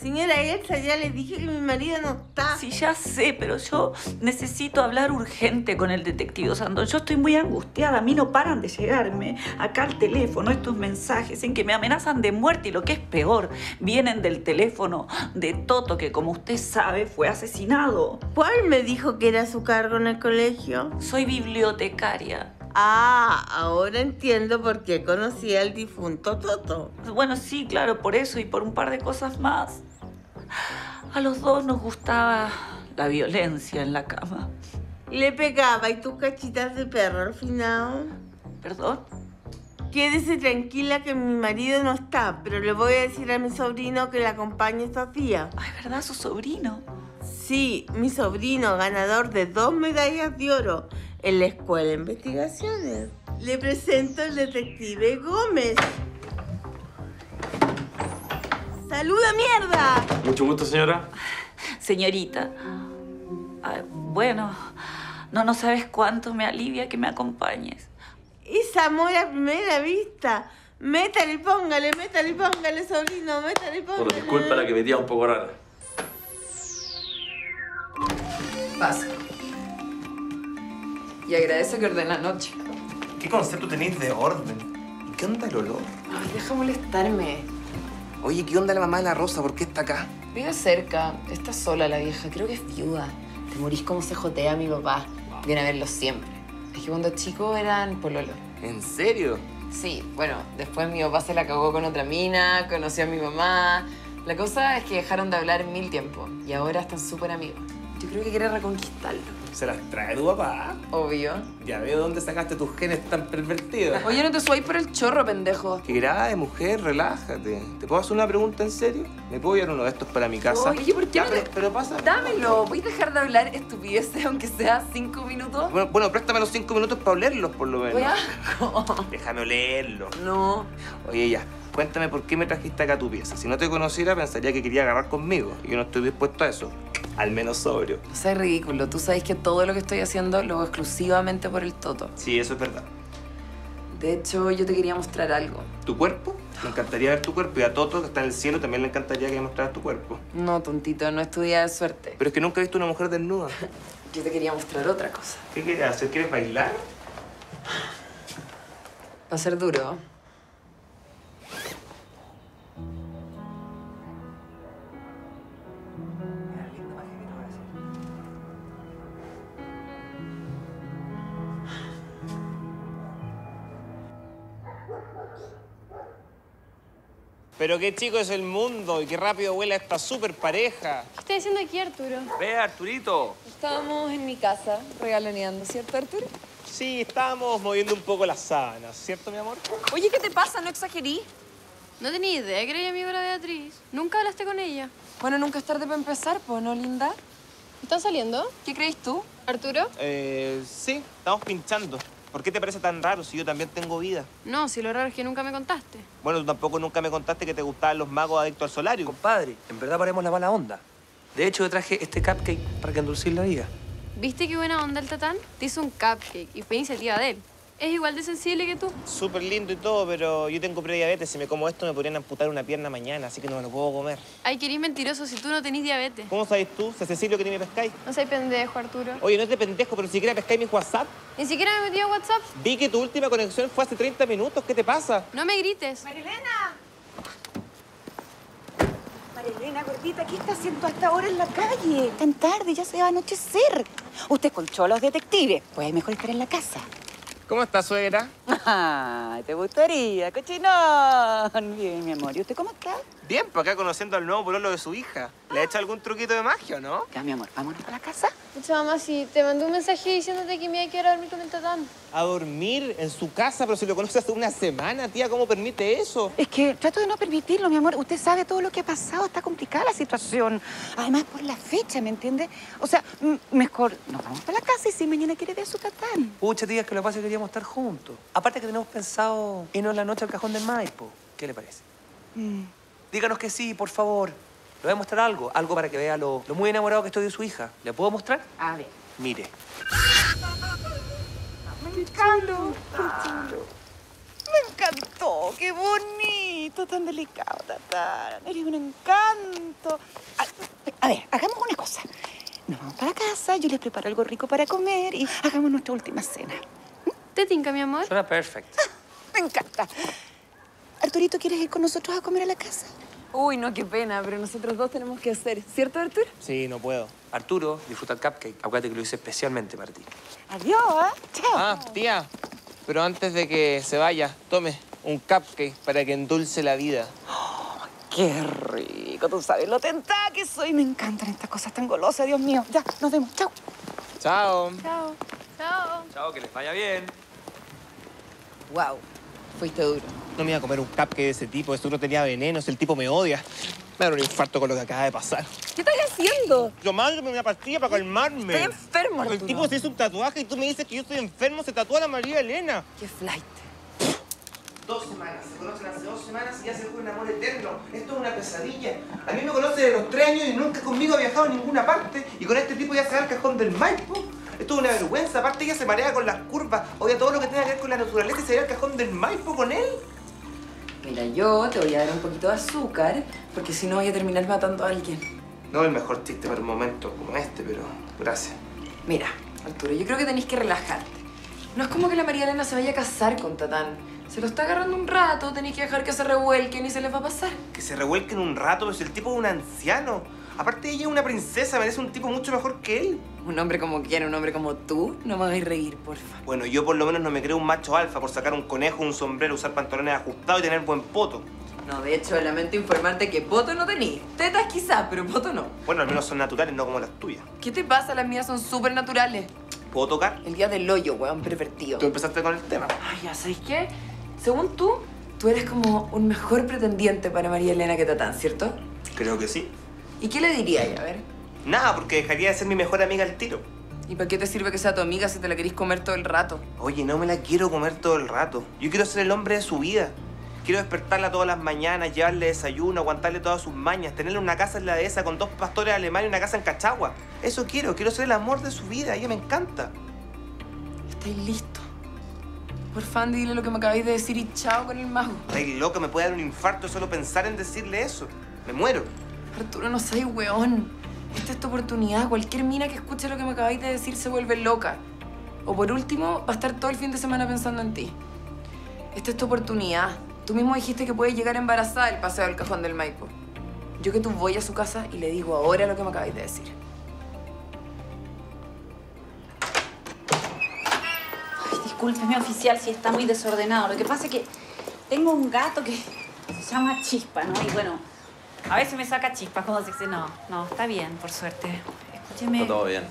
Señora Elsa, ya le dije que mi marido no está. Sí, ya sé, pero yo necesito hablar urgente con el detective Sandón. Yo estoy muy angustiada. A mí no paran de llegarme acá al teléfono estos mensajes en que me amenazan de muerte y lo que es peor, vienen del teléfono de Toto, que como usted sabe fue asesinado. ¿Cuál me dijo que era su cargo en el colegio? Soy bibliotecaria. Ah, ahora entiendo por qué conocía al difunto Toto. Bueno, sí, claro, por eso y por un par de cosas más. A los dos nos gustaba la violencia en la cama. Le pegaba y tus cachitas de perro al final. ¿Perdón? Quédese tranquila que mi marido no está, pero le voy a decir a mi sobrino que le acompañe estos días. Ay, ¿verdad? ¿Su sobrino? Sí, mi sobrino, ganador de dos medallas de oro en la Escuela de Investigaciones. Le presento al detective Gómez. ¡Saluda, mierda! Mucho gusto, señora. Señorita. Ay, bueno, no, no sabes cuánto me alivia que me acompañes. Es amor a primera vista. Métale y póngale, métale y póngale, sobrino, métale y póngale. Bueno, disculpa la que me tía un poco rara. Pasa. Y agradece que ordena anoche. ¿Qué concepto tenéis de orden? ¿Y qué onda el olor? Ay, deja molestarme. Oye, ¿qué onda la mamá de la Rosa? ¿Por qué está acá? Vive cerca. Está sola la vieja. Creo que es viuda. Te morís como se jotea a mi papá. Viene a verlo siempre. Es que cuando chico eran pololo. ¿En serio? Sí, bueno, después mi papá se la cagó con otra mina, conoció a mi mamá. La cosa es que dejaron de hablar mil tiempo y ahora están súper amigos. Yo creo que quiere reconquistarlo. ¿Se las trae tu papá? Obvio. Ya veo dónde sacaste tus genes tan pervertidos. Oye, no te subáis por el chorro, pendejo. Qué grave, mujer, relájate. ¿Te puedo hacer una pregunta en serio? ¿Me puedo llevar uno de estos para mi casa? Oye, ¿por qué Ya, no pero, te- pero pasa. Dámelo. ¿Voy a dejar de hablar estupideces aunque sea cinco minutos? Bueno, bueno, préstame los cinco minutos para olerlos, por lo menos. Voy a... Déjame olerlos. No. Oye, ya, cuéntame por qué me trajiste acá tu pieza. Si no te conociera, pensaría que quería agarrar conmigo. Y yo no estoy dispuesto a eso. Al menos sobrio. No seas ridículo. Tú sabes que todo lo que estoy haciendo lo hago exclusivamente por el Toto. Sí, eso es verdad. De hecho, yo te quería mostrar algo. ¿Tu cuerpo? Me encantaría ver tu cuerpo y a Toto, que está en el cielo, también le encantaría que mostraras tu cuerpo. No, tontito, no es tu día de suerte. Pero es que nunca he visto una mujer desnuda. Yo te quería mostrar otra cosa. ¿Qué quieres hacer? ¿Quieres bailar? Va a ser duro. Pero qué chico es el mundo y qué rápido vuela esta super pareja. ¿Qué estás haciendo aquí, Arturo? Ve, Arturito. Estábamos en mi casa regaloneando, ¿cierto, Arturo? Sí, estábamos moviendo un poco las sábanas, ¿cierto, mi amor? Oye, ¿qué te pasa? No exagerí. No tenía idea que era amigo de la Beatriz. Nunca hablaste con ella. Bueno, nunca es tarde para empezar, pues, ¿no, linda? ¿Están saliendo? ¿Qué crees tú? ¿Arturo? Eh, sí, estamos pinchando. ¿Por qué te parece tan raro si yo también tengo vida? No, si lo raro es que nunca me contaste. Bueno, tú tampoco nunca me contaste que te gustaban los magos adictos al solario. Compadre, en verdad paremos la mala onda. De hecho, yo traje este cupcake para que endulcir la vida. ¿Viste qué buena onda el tatán? Te hizo un cupcake y fue iniciativa de él. Es igual de sensible que tú. Súper lindo y todo, pero yo tengo prediabetes. Si me como esto me podrían amputar una pierna mañana, así que no me lo puedo comer. Ay, querís mentiroso si tú no tenés diabetes. ¿Cómo sabes tú? ¿Se Cecilio que ni me pescáis? No soy pendejo, Arturo. Oye, no es de pendejo, pero ni siquiera pescáis mi WhatsApp. Ni siquiera me metí a WhatsApp. Vi que tu última conexión fue hace 30 minutos. ¿Qué te pasa? No me grites. Marilena. Marilena, gordita, ¿qué está haciendo hasta ahora en la calle? Tan tarde, ya se va a anochecer. Usted colchó a los detectives. Pues es mejor estar en la casa. ¿Cómo está, suegra? Te gustaría, cochinón. Bien, mi amor. ¿Y usted cómo está? Bien, por acá conociendo al nuevo pololo de su hija. ¿Le ha hecho algún truquito de magia o no? Ya, mi amor, vámonos para la casa. Pucha, mamá, si te mandé un mensaje diciéndote que me iba a quedar a dormir con el tatán. ¿A dormir en su casa? Pero si lo conoce hace una semana, tía, ¿cómo permite eso? Es que trato de no permitirlo, mi amor. Usted sabe todo lo que ha pasado. Está complicada la situación. Además, por la fecha, ¿me entiende? O sea, mejor nos vamos para la casa y si mañana quiere ver a su tatán. Pucha, tía, es que lo que pasa es que queríamos estar juntos. Aparte que tenemos pensado irnos la noche al cajón del Maipo. ¿Qué le parece? Mm. Díganos que sí, por favor. Le voy a mostrar algo. Algo para que vea lo, lo muy enamorado que estoy de su hija. ¿Le puedo mostrar? A ver. Mire. Me encantó. Me encantó. Qué bonito, tan delicado, tatán. Eres un encanto. A, a ver, hagamos una cosa. Nos vamos para casa, yo les preparo algo rico para comer y hagamos nuestra última cena. ¿Te tinca, mi amor? Suena perfecto. Me encanta. Arturito, ¿quieres ir con nosotros a comer a la casa? Uy, no, qué pena, pero nosotros dos tenemos que hacer. ¿Cierto, Arturo? Sí, no puedo. Arturo, disfruta el cupcake. Acuérdate que lo hice especialmente para ti. Adiós, ¿ah? Chao. Ah, tía. Pero antes de que se vaya, tome un cupcake para que endulce la vida. Qué rico, tú sabes lo tentada que soy. Me encantan estas cosas tan golosas, Dios mío. Ya, nos vemos. Chao. Chao. Chao. Chao. Chao, que les vaya bien. Wow, fuiste duro. No me iba a comer un cupcake de ese tipo. Eso no tenía venenos. El tipo me odia. Me da un infarto con lo que acaba de pasar. ¿Qué estás haciendo? Yo mándame una pastilla para calmarme. Estoy enfermo, El tipo se hizo un tatuaje y tú me dices que yo estoy enfermo. Se tatúa a la María Elena. Qué flight. Dos semanas, se conocen hace dos semanas y ya se fue un amor eterno. Esto es una pesadilla. A mí me conoce de los tres años y nunca conmigo ha viajado a ninguna parte. Y con este tipo ya se va al cajón del Maipo. Esto es una vergüenza. Aparte ella se marea con las curvas. Odia todo lo que tenga que ver con la naturaleza y se va al cajón del Maipo con él. Mira, yo te voy a dar un poquito de azúcar, porque si no voy a terminar matando a alguien. No el mejor chiste para un momento como este, pero gracias. Mira, Arturo, yo creo que tenéis que relajarte. No es como que la María Elena se vaya a casar con Tatán. Se lo está agarrando un rato, tenéis que dejar que se revuelquen y se les va a pasar. Que se revuelquen un rato, pero si el tipo es un anciano. Aparte ella es una princesa, merece un tipo mucho mejor que él. Un hombre como quién, un hombre como tú, no me hagáis reír, porfa. Bueno, yo por lo menos no me creo un macho alfa por sacar un conejo, un sombrero, usar pantalones ajustados y tener buen poto. No, de hecho, lamento informarte que poto no tenéis. Tetas quizás, pero poto no. Bueno, al menos son naturales, no como las tuyas. ¿Qué te pasa? Las mías son súper naturales. ¿Puedo tocar? El día del hoyo, weón, pervertido. Tú empezaste con el tema. Ay, ya, ¿sabes qué? Según tú, tú eres como un mejor pretendiente para María Elena que Tatán, ¿cierto? Creo que sí. ¿Y qué le diría ella? A ver. Nada, porque dejaría de ser mi mejor amiga al tiro. ¿Y para qué te sirve que sea tu amiga si te la querís comer todo el rato? Oye, no me la quiero comer todo el rato. Yo quiero ser el hombre de su vida. Quiero despertarla todas las mañanas, llevarle desayuno, aguantarle todas sus mañas, tenerle una casa en la dehesa con dos pastores alemanes y una casa en Cachagua. Eso quiero, quiero ser el amor de su vida. A ella me encanta. ¿Estáis listo? Por fan, dile lo que me acabáis de decir y chao con el mago. Ay, loca, me puede dar un infarto solo pensar en decirle eso. Me muero. Arturo, no seas weón. Esta es tu oportunidad. Cualquier mina que escuche lo que me acabáis de decir se vuelve loca. O por último, va a estar todo el fin de semana pensando en ti. Esta es tu oportunidad. Tú mismo dijiste que puedes llegar embarazada del paseo del cajón del Maipo. Yo que tú voy a su casa y le digo ahora lo que me acabáis de decir. Discúlpeme, oficial, si está muy desordenado. Lo que pasa es que tengo un gato que se llama Chispa, ¿no? Y bueno, a veces me saca chispas cuando se dice, no, no, está bien, por suerte. Escúcheme, Está todo bien.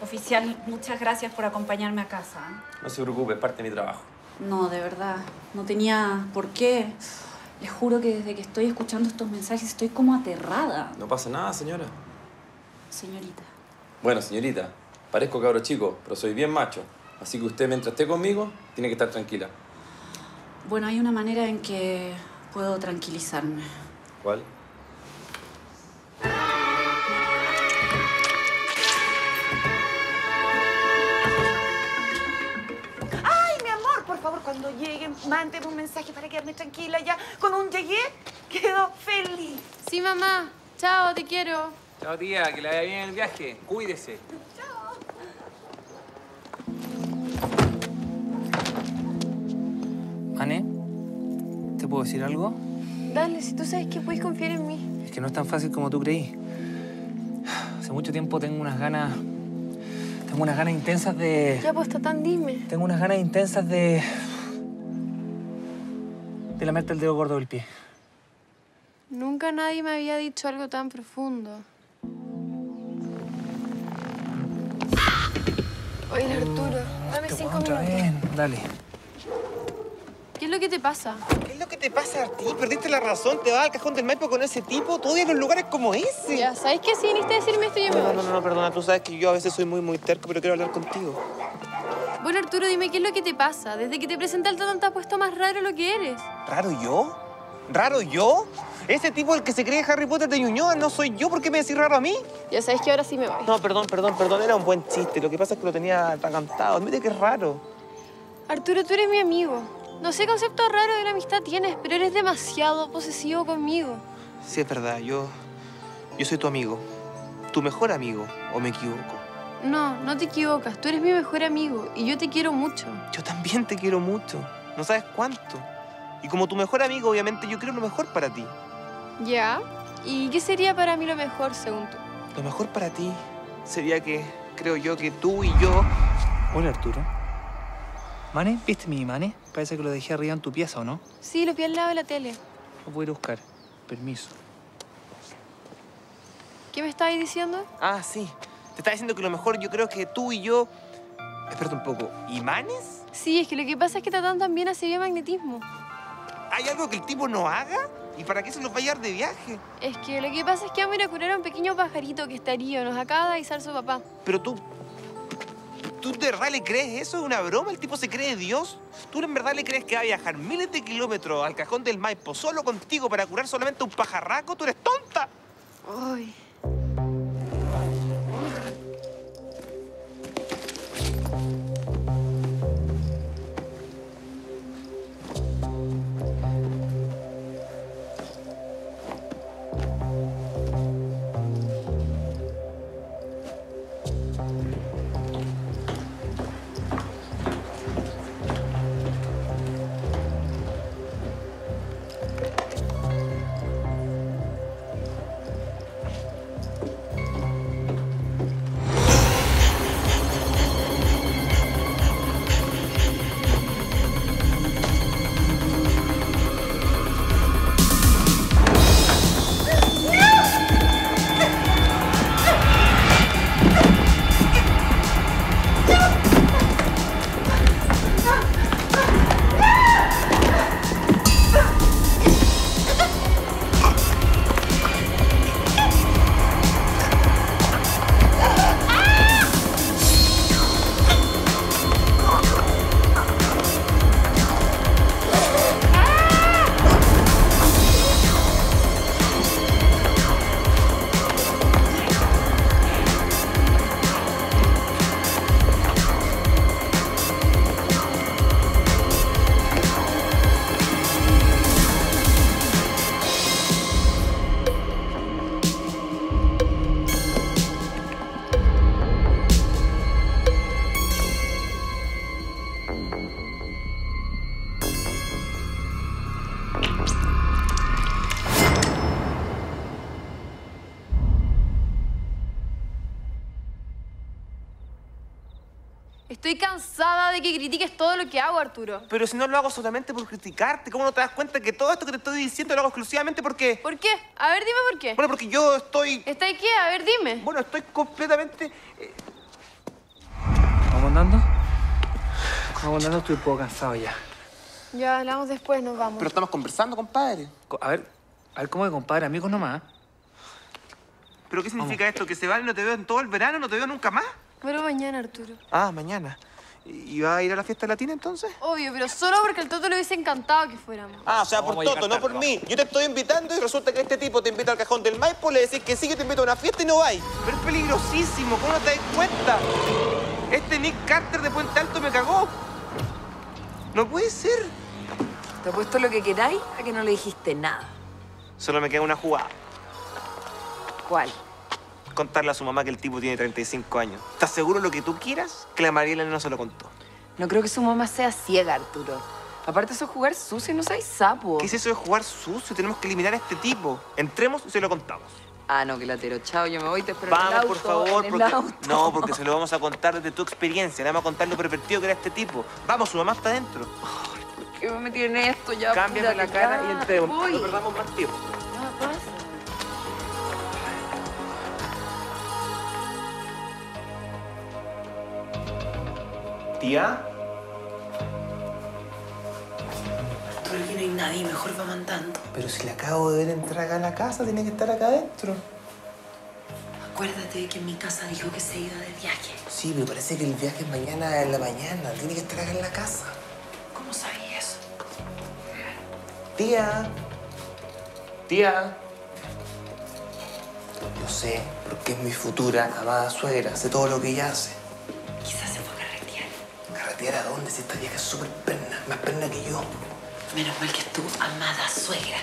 oficial, muchas gracias por acompañarme a casa. No se preocupe, es parte de mi trabajo. No, de verdad, no tenía por qué. Les juro que desde que estoy escuchando estos mensajes estoy como aterrada, No pasa nada, señora. señorita. Bueno, señorita, parezco cabro chico, pero soy bien macho. Así que usted, mientras esté conmigo, tiene que estar tranquila. Bueno, hay una manera en que puedo tranquilizarme. ¿Cuál? Ay, mi amor, por favor, cuando lleguen, mándenme un mensaje para quedarme tranquila ya. Con un llegué, quedo feliz. Sí, mamá. Chao, te quiero. Chao, tía, que le vaya bien el viaje. Cuídese. Ane, ¿te puedo decir algo? Dale, si tú sabes que puedes confiar en mí. Es que no es tan fácil como tú creí. Hace mucho tiempo tengo unas ganas. Tengo unas ganas intensas de. Ya, pues, tan dime. Tengo unas ganas intensas de. de lamerte el dedo gordo del pie. Nunca nadie me había dicho algo tan profundo. Oye, Arturo, dame cinco minutos. vez, dale. ¿Qué es lo que te pasa? ¿Qué es lo que te pasa a ti? Perdiste la razón, te vas al cajón del Maipo con ese tipo, tú odias los lugares como ese. Ya, ¿sabes qué? Si viniste a decirme esto, yo me No, voy. no, no, no, perdona, tú sabes que yo a veces soy muy, muy terco, pero quiero hablar contigo. Bueno, Arturo, dime qué es lo que te pasa. Desde que te presenté al Tatán te has puesto más raro lo que eres. ¿Raro yo? ¿Raro yo? Ese tipo el que se cree Harry Potter de Ñuñoa no soy yo, ¿por qué me decís raro a mí? Ya sabes que ahora sí me voy. No, perdón, perdón, perdón, era un buen chiste. Lo que pasa es que lo tenía atragantado. Admite que es raro. Arturo, tú eres mi amigo. No sé qué concepto raro de la amistad tienes, pero eres demasiado posesivo conmigo. Sí, es verdad, yo. Yo soy tu amigo. Tu mejor amigo, ¿o me equivoco? No, no te equivocas. Tú eres mi mejor amigo y yo te quiero mucho. Yo también te quiero mucho. No sabes cuánto. Y como tu mejor amigo, obviamente yo quiero lo mejor para ti. ¿Ya? ¿Y qué sería para mí lo mejor, según tú? Lo mejor para ti sería que, creo yo, que tú y yo. Hola, Arturo. ¿Mane? ¿Viste mi Mane? Parece que lo dejé arriba en tu pieza, ¿o no? Sí, lo vi al lado de la tele. Lo voy a ir a buscar. Permiso. ¿Qué me estabas diciendo? Ah, sí. Te estaba diciendo que lo mejor yo creo que tú y yo. Espérate un poco. ¿Imanes? Sí, es que lo que pasa es que Tatán también hace biomagnetismo. ¿Hay algo que el tipo no haga? ¿Y para qué se los va a llevar de viaje? Es que lo que pasa es que vamos a ir a curar a un pequeño pajarito que está herido. Nos acaba de avisar su papá. Pero tú. ¿Tú de verdad le crees eso? ¿Es una broma? ¿El tipo se cree Dios? ¿Tú en verdad le crees que va a viajar miles de kilómetros al cajón del Maipo solo contigo para curar solamente un pajarraco? ¡Tú eres tonta! Ay. Arturo. Pero si no lo hago solamente por criticarte, ¿cómo no te das cuenta que todo esto que te estoy diciendo lo hago exclusivamente porque... ¿Por qué? A ver, dime por qué. Bueno, porque yo estoy... ¿Está ahí qué? A ver, dime. Bueno, estoy completamente... ¿Vamos andando? Vamos andando, estoy un poco cansado ya. Ya hablamos después, nos vamos. Pero estamos conversando, compadre. Co- A ver, a ver cómo de compadre, amigos nomás. ¿Pero qué significa esto? ¿Que se va y no te veo en todo el verano? ¿No te veo nunca más? Pero mañana, Arturo. Ah, mañana. ¿Y vas a ir a la fiesta latina entonces? Obvio, pero solo porque el Toto le hubiese encantado que fuéramos. Ah, o sea, por Toto, no por mí. Yo te estoy invitando y resulta que este tipo te invita al cajón del Maipo, le decís que sí que te invita a una fiesta y no vais. Pero es peligrosísimo, ¿cómo no te das cuenta? Este Nick Carter de Puente Alto me cagó. No puede ser. Te apuesto lo que queráis a que no le dijiste nada. Solo me queda una jugada. ¿Cuál? Contarle a su mamá que el tipo tiene 35 años. ¿Estás seguro lo que tú quieras que la Mariela no se lo contó? No creo que su mamá sea ciega, Arturo. Aparte eso es jugar sucio y no seas sapo. ¿Qué es eso de jugar sucio? Tenemos que eliminar a este tipo. Entremos y se lo contamos. Ah, no, que latero. Chao, yo me voy, te espero en el Vamos, auto, por favor, en el porque... auto. No, porque se lo vamos a contar desde tu experiencia. Le vamos a contar lo pervertido que era este tipo. Vamos, su mamá está adentro. ¿Qué me metí en esto ya? Cámbiame la cara ya. y entremos. No perdamos más tiempo. Tía, Pero aquí no hay nadie, mejor va mandando. pero si le acabo de ver entrar acá a la casa, tiene que estar acá adentro. Acuérdate que en mi casa dijo que se iba de viaje. Sí, pero parece que el viaje es mañana en la mañana. Tiene que estar acá en la casa. ¿Cómo sabías eso? Tía. Tía. Yo sé, porque es mi futura amada suegra. Sé todo lo que ella hace. ¿Carretear a dónde? Si esta vieja es súper perna. Más perna que yo. Menos mal que es tu amada suegra.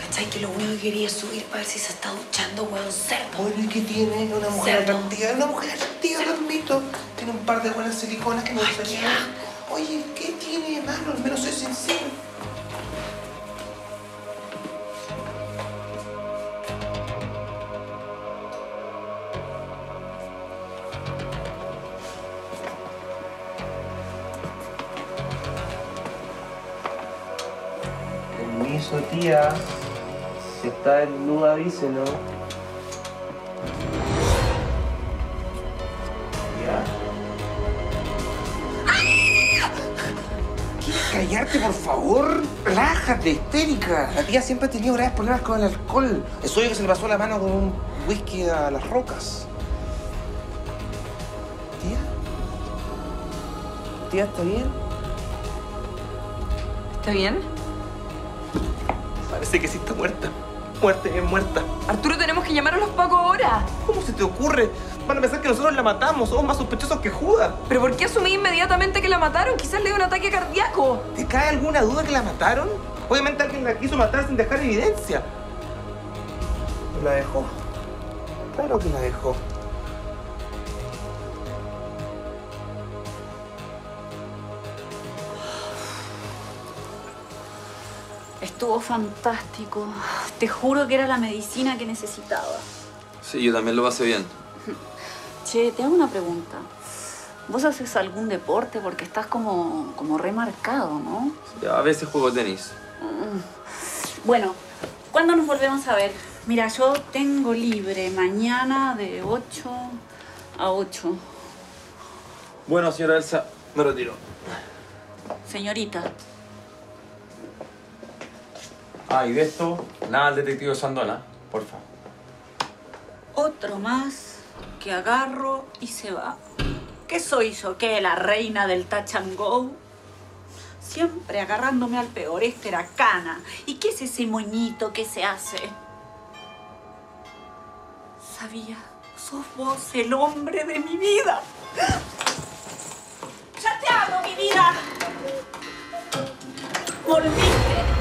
¿Cachai? Que lo único que quería es subir para ver si se está duchando, weón, cerdo. Bueno, ¿y qué tiene? Una mujer Cerdo. atractiva. Una mujer atractiva, lo admito. Tiene un par de buenas siliconas que me gustaría. Oye, ¿qué tiene de malo? Al menos soy sincero. Permiso, tía. Si está desnuda, avíselo. ¿Ya? ¿Quieres callarte, por favor? Relájate, histérica. La tía siempre ha tenido graves problemas con el alcohol. Es obvio que se le pasó la mano con un whisky a las rocas. ¿Tía? ¿Tía está bien? ¿Está bien? Que sí está muerta. Muerte, bien muerta. Arturo, tenemos que llamar a los pacos ahora. ¿Cómo se te ocurre? Van a pensar que nosotros la matamos. Somos más sospechosos que Judas. ¿Pero por qué asumí inmediatamente que la mataron? Quizás le dio un ataque cardíaco. ¿Te cae alguna duda que la mataron? Obviamente alguien la quiso matar sin dejar evidencia. ¿La dejó? Claro que la dejó. Estuvo fantástico. Te juro que era la medicina que necesitaba. Sí, yo también lo pasé bien. Che, te hago una pregunta. ¿Vos haces algún deporte? Porque estás como, como remarcado, ¿no? A veces juego tenis. Mm. Bueno, ¿cuándo nos volvemos a ver? Mira, yo tengo libre mañana de 8 a 8. Bueno, señora Elsa, me retiro. Señorita, Ah, y de esto, nada al detective Sandola, porfa. otro más que agarro y se va. ¿Qué soy yo? ¿Qué? ¿La reina del touch? Siempre agarrándome al peor. Este era Cana. ¿Y qué es ese moñito que se hace? Sabía, sos vos el hombre de mi vida. ¡Ya te amo, mi vida! Volviste.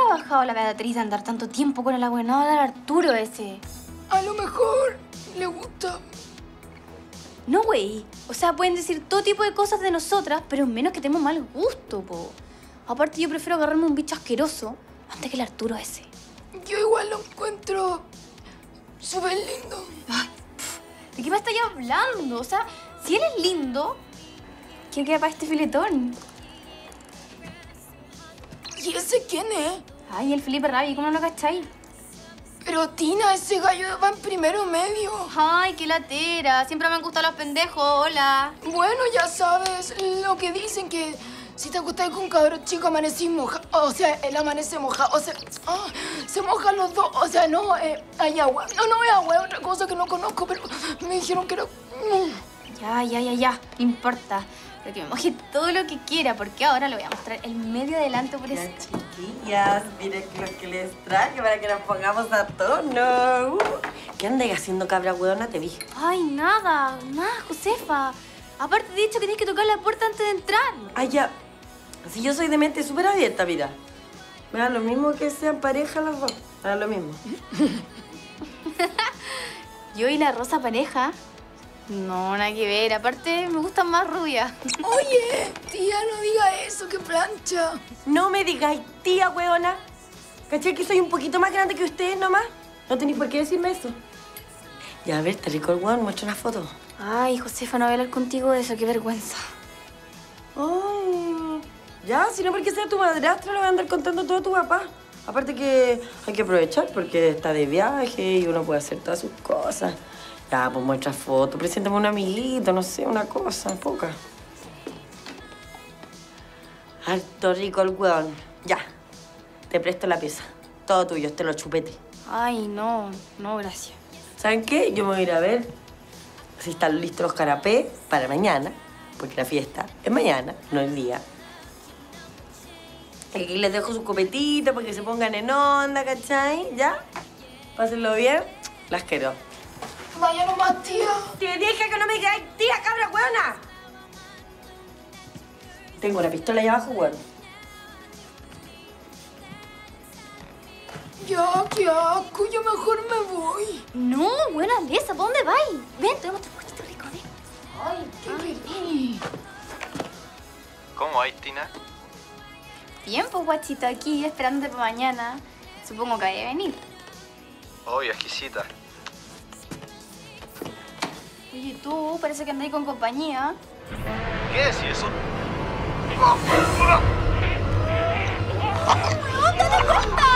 Habrá bajado la Beatriz de andar tanto tiempo con el abuenado del Arturo ese? A lo mejor le gusta. No, güey. O sea, pueden decir todo tipo de cosas de nosotras, pero menos que tenemos mal gusto, po. Aparte, yo prefiero agarrarme un bicho asqueroso antes que el Arturo ese. Yo igual lo encuentro Súper lindo. ¿De qué me estáis hablando? O sea, si él es lindo, ¿qué queda para este filetón? ¿Y ese quién es? Ay, el Felipe Rabi, ¿cómo no lo cacháis? Pero Tina, ese gallo va en primero medio. Ay, qué latera. Siempre me han gustado los pendejos. Hola. Bueno, ya sabes lo que dicen que si te acostás con un cabrón chico amanecís moja. O sea, él amanece moja. O sea, ah, se mojan los dos. O sea, no, eh, hay agua. No, no es agua, es otra cosa que no conozco, pero me dijeron que era. Ya, ya, ya, ya. No importa. Pero que me moje todo lo que quiera, porque ahora le voy a mostrar el medio adelanto por eso. Chiquillas, miren lo que les traje para que nos pongamos a tono. Uh, ¿Qué andas haciendo, cabra hueona? Te vi. Ay, nada, nada, Josefa. Aparte, he dicho que tienes que tocar la puerta antes de entrar. Ay, ya. Si yo soy de mente súper abierta, mira. Me da lo mismo que sean pareja las dos. Me da lo mismo. Yo y la Rosa pareja. No, nada que ver. Aparte, me gustan más rubias. Oye, tía, no diga eso, que plancha. No me digáis, tía hueona. ¿Cachai que soy un poquito más grande que ustedes nomás? No tenéis por qué decirme eso. Ya, a ver, te rico el hueón, muestra una foto. Ay, Josefa, no voy a hablar contigo de eso. Qué vergüenza. Ay, ya, si no porque sea tu madrastra, lo voy a andar contando todo a tu papá. Aparte que hay que aprovechar porque está de viaje y uno puede hacer todas sus cosas. Ya, pues muestra foto, preséntame un amiguito, no sé, una cosa, poca. Harto rico el hueón. Ya, te presto la pieza. Todo tuyo, te lo chupete. Ay, no, no, gracias. ¿Saben qué? Yo me voy a ir a ver si están listos los canapés para mañana, porque la fiesta es mañana, no el día. Aquí les dejo su copetita para que se pongan en onda, ¿cachai? ¿Ya? Pásenlo bien. Las quiero. Vaya nomás, tía. Te dije que no me digas tía, cabra hueona. Tengo una pistola allá abajo, hueón. Ya, qué asco, yo mejor me voy. No, buena Lesa, ¿para dónde vais? Ven, tenemos otro poquito rico, ven. Ay, qué querés. ¿Cómo hay, Tina? Tiempo, guachito, aquí esperándote para mañana. Supongo que vaya a venir. Obvio, exquisita. Oye, tú, parece que andáis con compañía. ¿Qué es eso? ¡Date cuenta!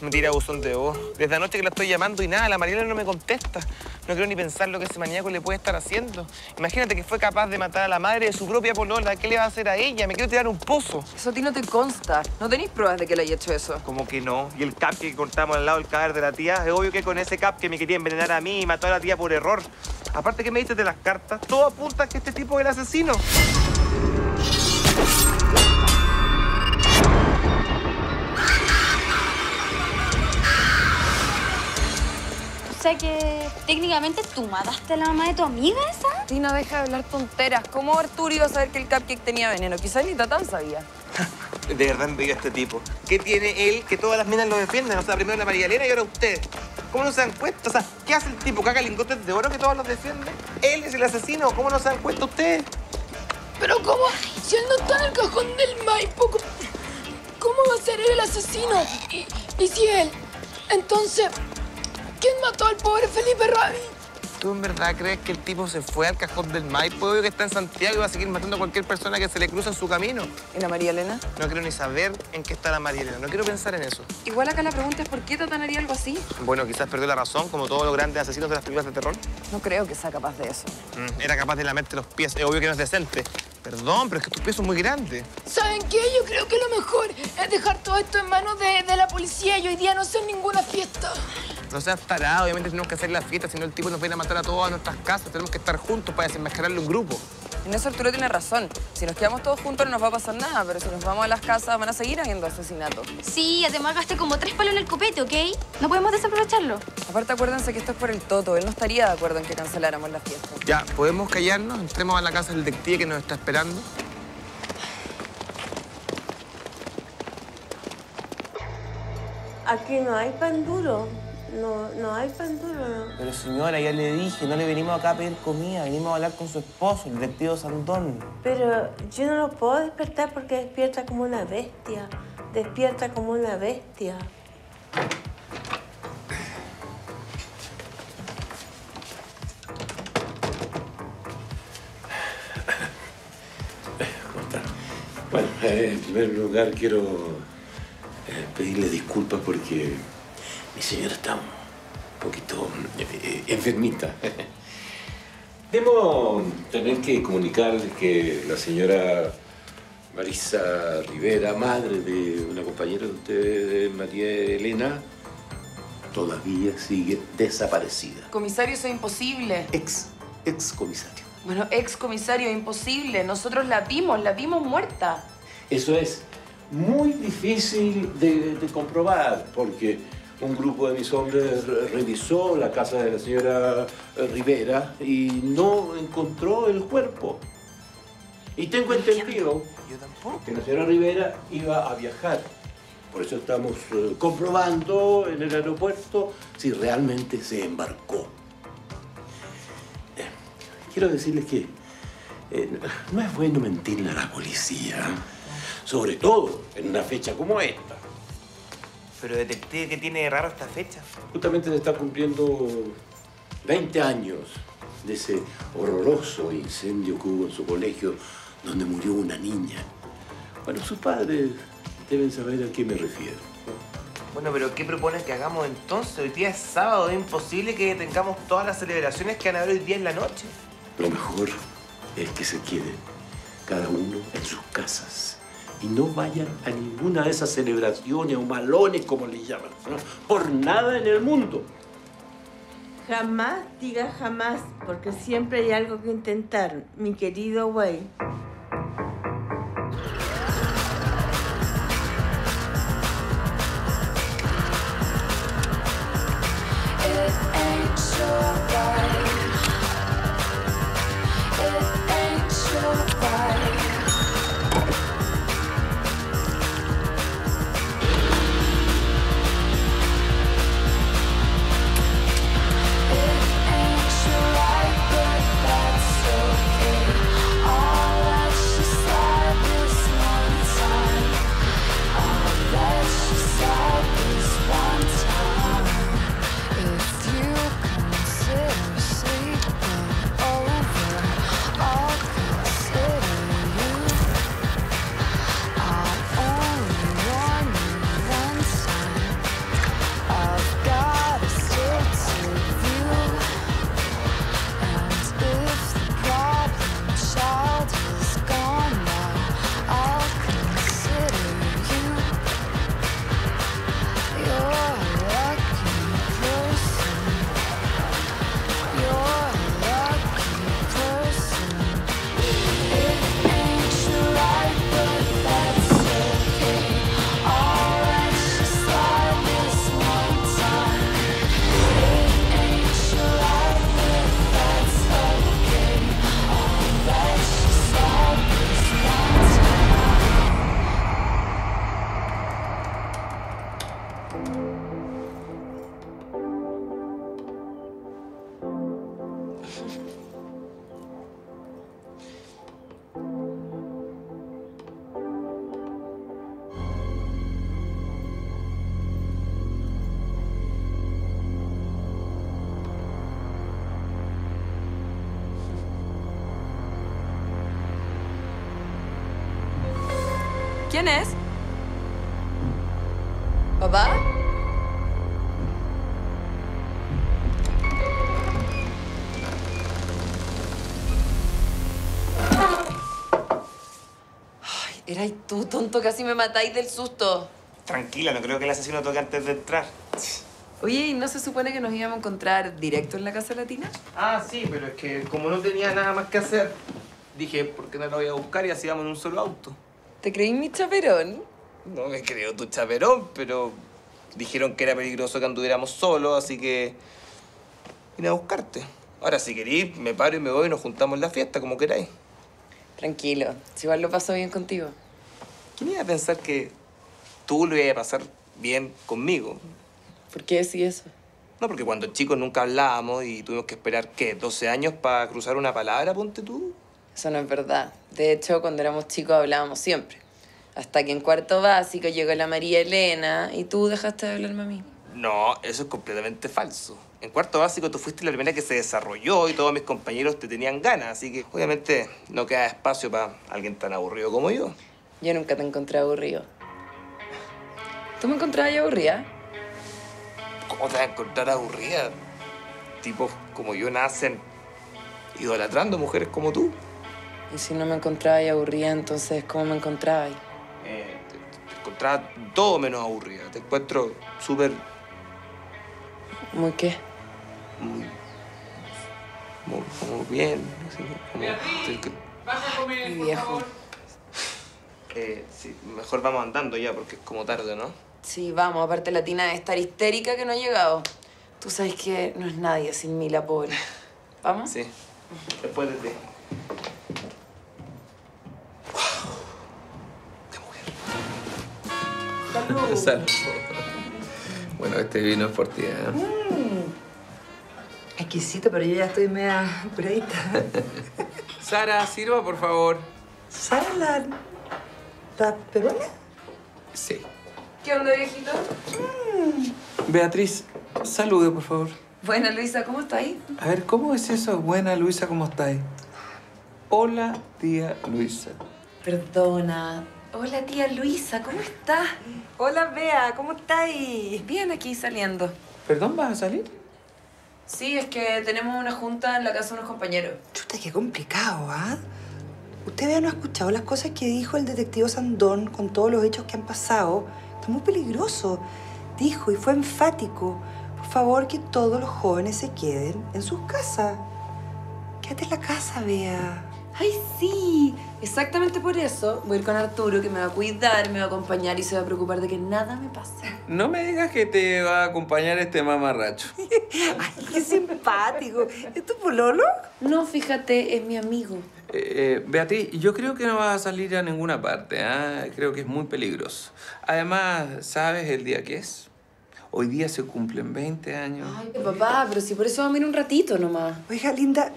Mentira, buzón de voz. Desde anoche que la estoy llamando y nada, la Mariela no me contesta. No quiero ni pensar lo que ese maníaco le puede estar haciendo. Imagínate que fue capaz de matar a la madre de su propia polola. ¿Qué le va a hacer a ella? Me quiero tirar un pozo. Eso a ti no te consta. No tenéis pruebas de que le haya hecho eso. Como que no. Y el cap que cortamos al lado del cadáver de la tía, es obvio que con ese cap que me quería envenenar a mí y mató a la tía por error. Aparte que me diste de las cartas, todo apunta a que este tipo es el asesino. O sea que técnicamente tú mataste a la mamá de tu amiga esa. Tina, deja de hablar tonteras. ¿Cómo Arturo iba a saber que el cupcake tenía veneno? Quizás ni Tatán sabía. De verdad envidio a este tipo. ¿Qué tiene él que todas las minas lo defienden? O sea, primero la María Elena y ahora usted. ¿Cómo no se dan cuenta? O sea, ¿qué hace el tipo? ¿Caga lingotes de oro que todos los defienden? Él es el asesino. ¿Cómo no se dan cuenta ustedes? Pero ¿cómo? Si él no está en el cajón del Maipo, ¿cómo, cómo va a ser él el asesino? Y, y si él, entonces, ¿quién mató al pobre Felipe Rabi? ¿Tú en verdad crees que el tipo se fue al cajón del Maipo? Obvio que está en Santiago y va a seguir matando a cualquier persona que se le cruza en su camino. ¿Y la María Elena? No quiero ni saber en qué está la María Elena. No quiero pensar en eso. Igual acá la pregunta es ¿por qué Tatán haría algo así? Bueno, quizás perdió la razón, como todos los grandes asesinos de las películas de terror. No creo que sea capaz de eso. Mm, era capaz de lamerte los pies. Es obvio que no es decente. Perdón, pero es que tus pies son muy grandes. ¿Saben qué? Yo creo que lo mejor es dejar todo esto en manos de, de la policía y hoy día no hacer ninguna fiesta. No seas tarado, obviamente tenemos que hacer la fiesta, si no el tipo nos viene a matar a todas nuestras casas. Tenemos que estar juntos para desenmascararle un grupo. En eso Arturo tiene razón. Si nos quedamos todos juntos no nos va a pasar nada, pero si nos vamos a las casas van a seguir habiendo asesinatos. Sí, además gasté como tres palos en el copete, ¿ok? No podemos desaprovecharlo. Aparte acuérdense que esto es por el Toto. Él no estaría de acuerdo en que canceláramos la fiesta. Ya, ¿podemos callarnos? Entremos a la casa del detective que nos está esperando. Aquí no hay pan duro. No, no hay pan duro, ¿no? Pero señora, ya le dije, no le venimos acá a pedir comida, venimos a hablar con su esposo, el detective Sandón. Pero yo no lo puedo despertar porque despierta como una bestia. Despierta como una bestia. Bueno, eh, en primer lugar quiero eh, pedirle disculpas porque mi señora está un poquito eh, enfermita. Debo tener que comunicarles que la señora Marisa Rivera, madre de una compañera de ustedes, María Elena, todavía sigue desaparecida. Comisario, eso es imposible. Ex, ex comisario. Bueno, ex comisario, imposible. Nosotros la vimos, la vimos muerta. Eso es muy difícil de, de comprobar porque un grupo de mis hombres re- revisó la casa de la señora eh, Rivera y no encontró el cuerpo. Y tengo entendido que la señora Rivera iba a viajar. Por eso estamos eh, comprobando en el aeropuerto si realmente se embarcó. Quiero decirles que eh, no es bueno mentirle a la policía, sobre todo en una fecha como esta. Pero detective, ¿qué tiene de raro esta fecha? Justamente se está cumpliendo 20 años de ese horroroso incendio que hubo en su colegio donde murió una niña. Bueno, sus padres deben saber a qué me refiero. Bueno, pero ¿qué propones que hagamos entonces? Hoy día es sábado, es imposible que tengamos todas las celebraciones que van a haber hoy día en la noche. Lo mejor es que se queden cada uno en sus casas y no vayan a ninguna de esas celebraciones o malones, como le llaman, ¿no? por nada en el mundo. Jamás diga jamás, porque siempre hay algo que intentar, mi querido güey. Ay, tú, tonto, casi me matáis del susto. Tranquila, no creo que el asesino toque antes de entrar. Oye, ¿y no se supone que nos íbamos a encontrar directo en la Casa Latina? Ah, sí, pero es que como no tenía nada más que hacer, dije, ¿por qué no lo voy a buscar y así vamos en un solo auto? ¿Te creí mi chaperón? No me creo tu chaperón, pero dijeron que era peligroso que anduviéramos solos, así que vine a buscarte. Ahora, si querís, me paro y me voy y nos juntamos en la fiesta, como queráis. Tranquilo, si igual lo paso bien contigo. ¿Quién iba a pensar que tú lo ibas a pasar bien conmigo? ¿Por qué decís eso? No, porque cuando chicos nunca hablábamos y tuvimos que esperar, ¿qué? ¿12 años para cruzar una palabra, ponte tú? Eso no es verdad. De hecho, cuando éramos chicos hablábamos siempre. Hasta que en cuarto básico llegó la María Elena y tú dejaste de hablarme a mí. No, eso es completamente falso. En cuarto básico tú fuiste la primera que se desarrolló y todos mis compañeros te tenían ganas, así que obviamente no queda espacio para alguien tan aburrido como yo. Yo nunca te encontré aburrido. ¿Tú me encontrabas aburrida? ¿Cómo te vas a encontrar aburrida? Tipos como yo nacen idolatrando mujeres como tú. Y si no me encontrabas aburrida, entonces ¿cómo me encontrabas? Eh, te, te encontraba todo menos aburrida. Te encuentro súper, ¿Muy qué? muy, muy, muy bien. así, como- que- Mi viejo. Eh, sí, mejor vamos andando ya porque es como tarde, ¿no? Sí, vamos. Aparte la Tina de estar histérica que no ha llegado. Tú sabes que no es nadie sin mí, la pobre. ¿Vamos? Sí. Después de ti. Salud. Bueno, este vino es por ti, ¿eh? Exquisito, pero yo ya estoy media apuradita. Sara, sirva, por favor. ¿Sara la peruana? Sí. ¿Qué onda, viejito? Beatriz, salude, por favor. Buena, Luisa, ¿cómo estás ahí? A ver, ¿cómo es eso? Buena, Luisa, ¿cómo estáis? Hola, tía Luisa. Perdona. Hola, tía Luisa, ¿cómo estás? Hola, Bea, ¿cómo estáis? Bien, aquí saliendo. ¿Perdón, vas a salir? Sí, es que tenemos una junta en la casa de unos compañeros. Chuta, qué complicado, ¿ah? Usted, no ha escuchado las cosas que dijo el detective Sandón con todos los hechos que han pasado. Está muy peligroso. Dijo y fue enfático. Por favor, que todos los jóvenes se queden en sus casas. Quédate en la casa, Bea. Ay, sí. Exactamente por eso voy a ir con Arturo, que me va a cuidar, me va a acompañar y se va a preocupar de que nada me pase. No me digas que te va a acompañar este mamarracho. Ay, qué simpático. ¿Es tu pololo? No, fíjate, es mi amigo. Eh, eh, Beatriz, yo creo que no vas a salir a ninguna parte, ¿ah? Creo que es muy peligroso. Además, ¿sabes el día que es? Hoy día se cumplen 20 años. Ay, papá, pero si por eso vamos a ir un ratito nomás. Oiga, Linda,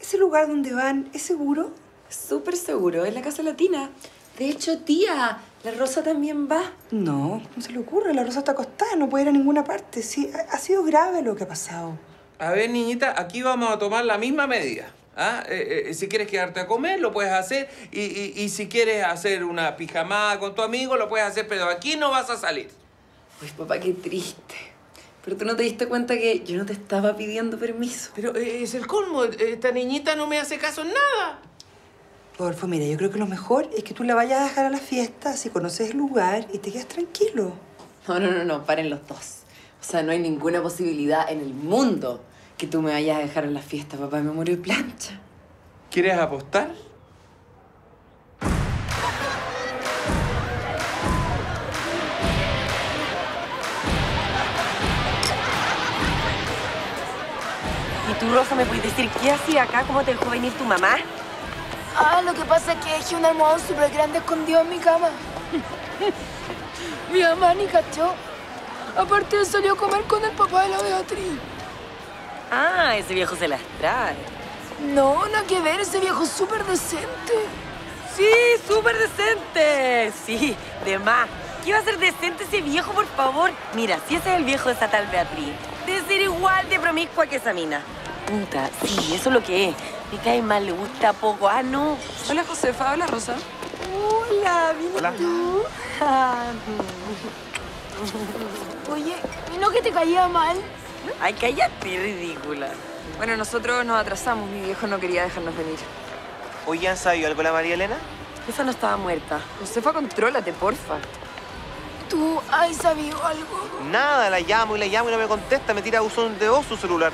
¿ese lugar donde van es seguro? Súper seguro, es la casa latina. De hecho, tía, la Rosa también va. No, no se le ocurre. La Rosa está acostada, no puede ir a ninguna parte. Sí, ha, ha sido grave lo que ha pasado. A ver, niñita, aquí vamos a tomar la misma medida. ¿Ah? Eh, eh, si quieres quedarte a comer, lo puedes hacer. Y, y- y si quieres hacer una pijamada con tu amigo, lo puedes hacer, pero aquí no vas a salir. Uy, papá, qué triste. Pero tú no te diste cuenta que yo no te estaba pidiendo permiso. Pero eh, es el colmo. Esta niñita no me hace caso en nada. Rodolfo, mira, yo creo que lo mejor es que tú la vayas a dejar a la fiesta, así conoces el lugar y te quedas tranquilo. No, no, no, no, paren los dos. O sea, no hay ninguna posibilidad en el mundo que tú me vayas a dejar en la fiesta, papá. Me muero de plancha. ¿Quieres apostar? ¿Y tú, Rosa, me puedes decir qué hacía acá? ¿Cómo te dejó venir tu mamá? Ah, lo que pasa es que dejé un almohadón súper grande escondido en mi cama. mi mamá ni cachó. Aparte, él salió a comer con el papá de la Beatriz. Ah, ese viejo se las trae. No, nada que ver, ese viejo es súper decente. Sí, súper decente. Sí, de más. ¿Qué va a ser decente ese viejo, por favor? Mira, si ese es el viejo de esa tal Beatriz, de ser igual de promiscua que esa mina. Puta, sí, eso es lo que es. Me cae mal, le gusta poco. Ah, no. Hola, Josefa. Hola, Rosa. Hola, ¿vienes Hola. tú? Oye, ¿y no que te caía mal? Ay, cállate, ridícula. Bueno, nosotros nos atrasamos. Mi viejo no quería dejarnos venir. Oye, ¿han sabido algo la María Elena? Esa no estaba muerta. Josefa, contrólate, porfa. ¿Tú has sabido algo? Nada, la llamo y la llamo y no me contesta, me tira buzón de voz su celular.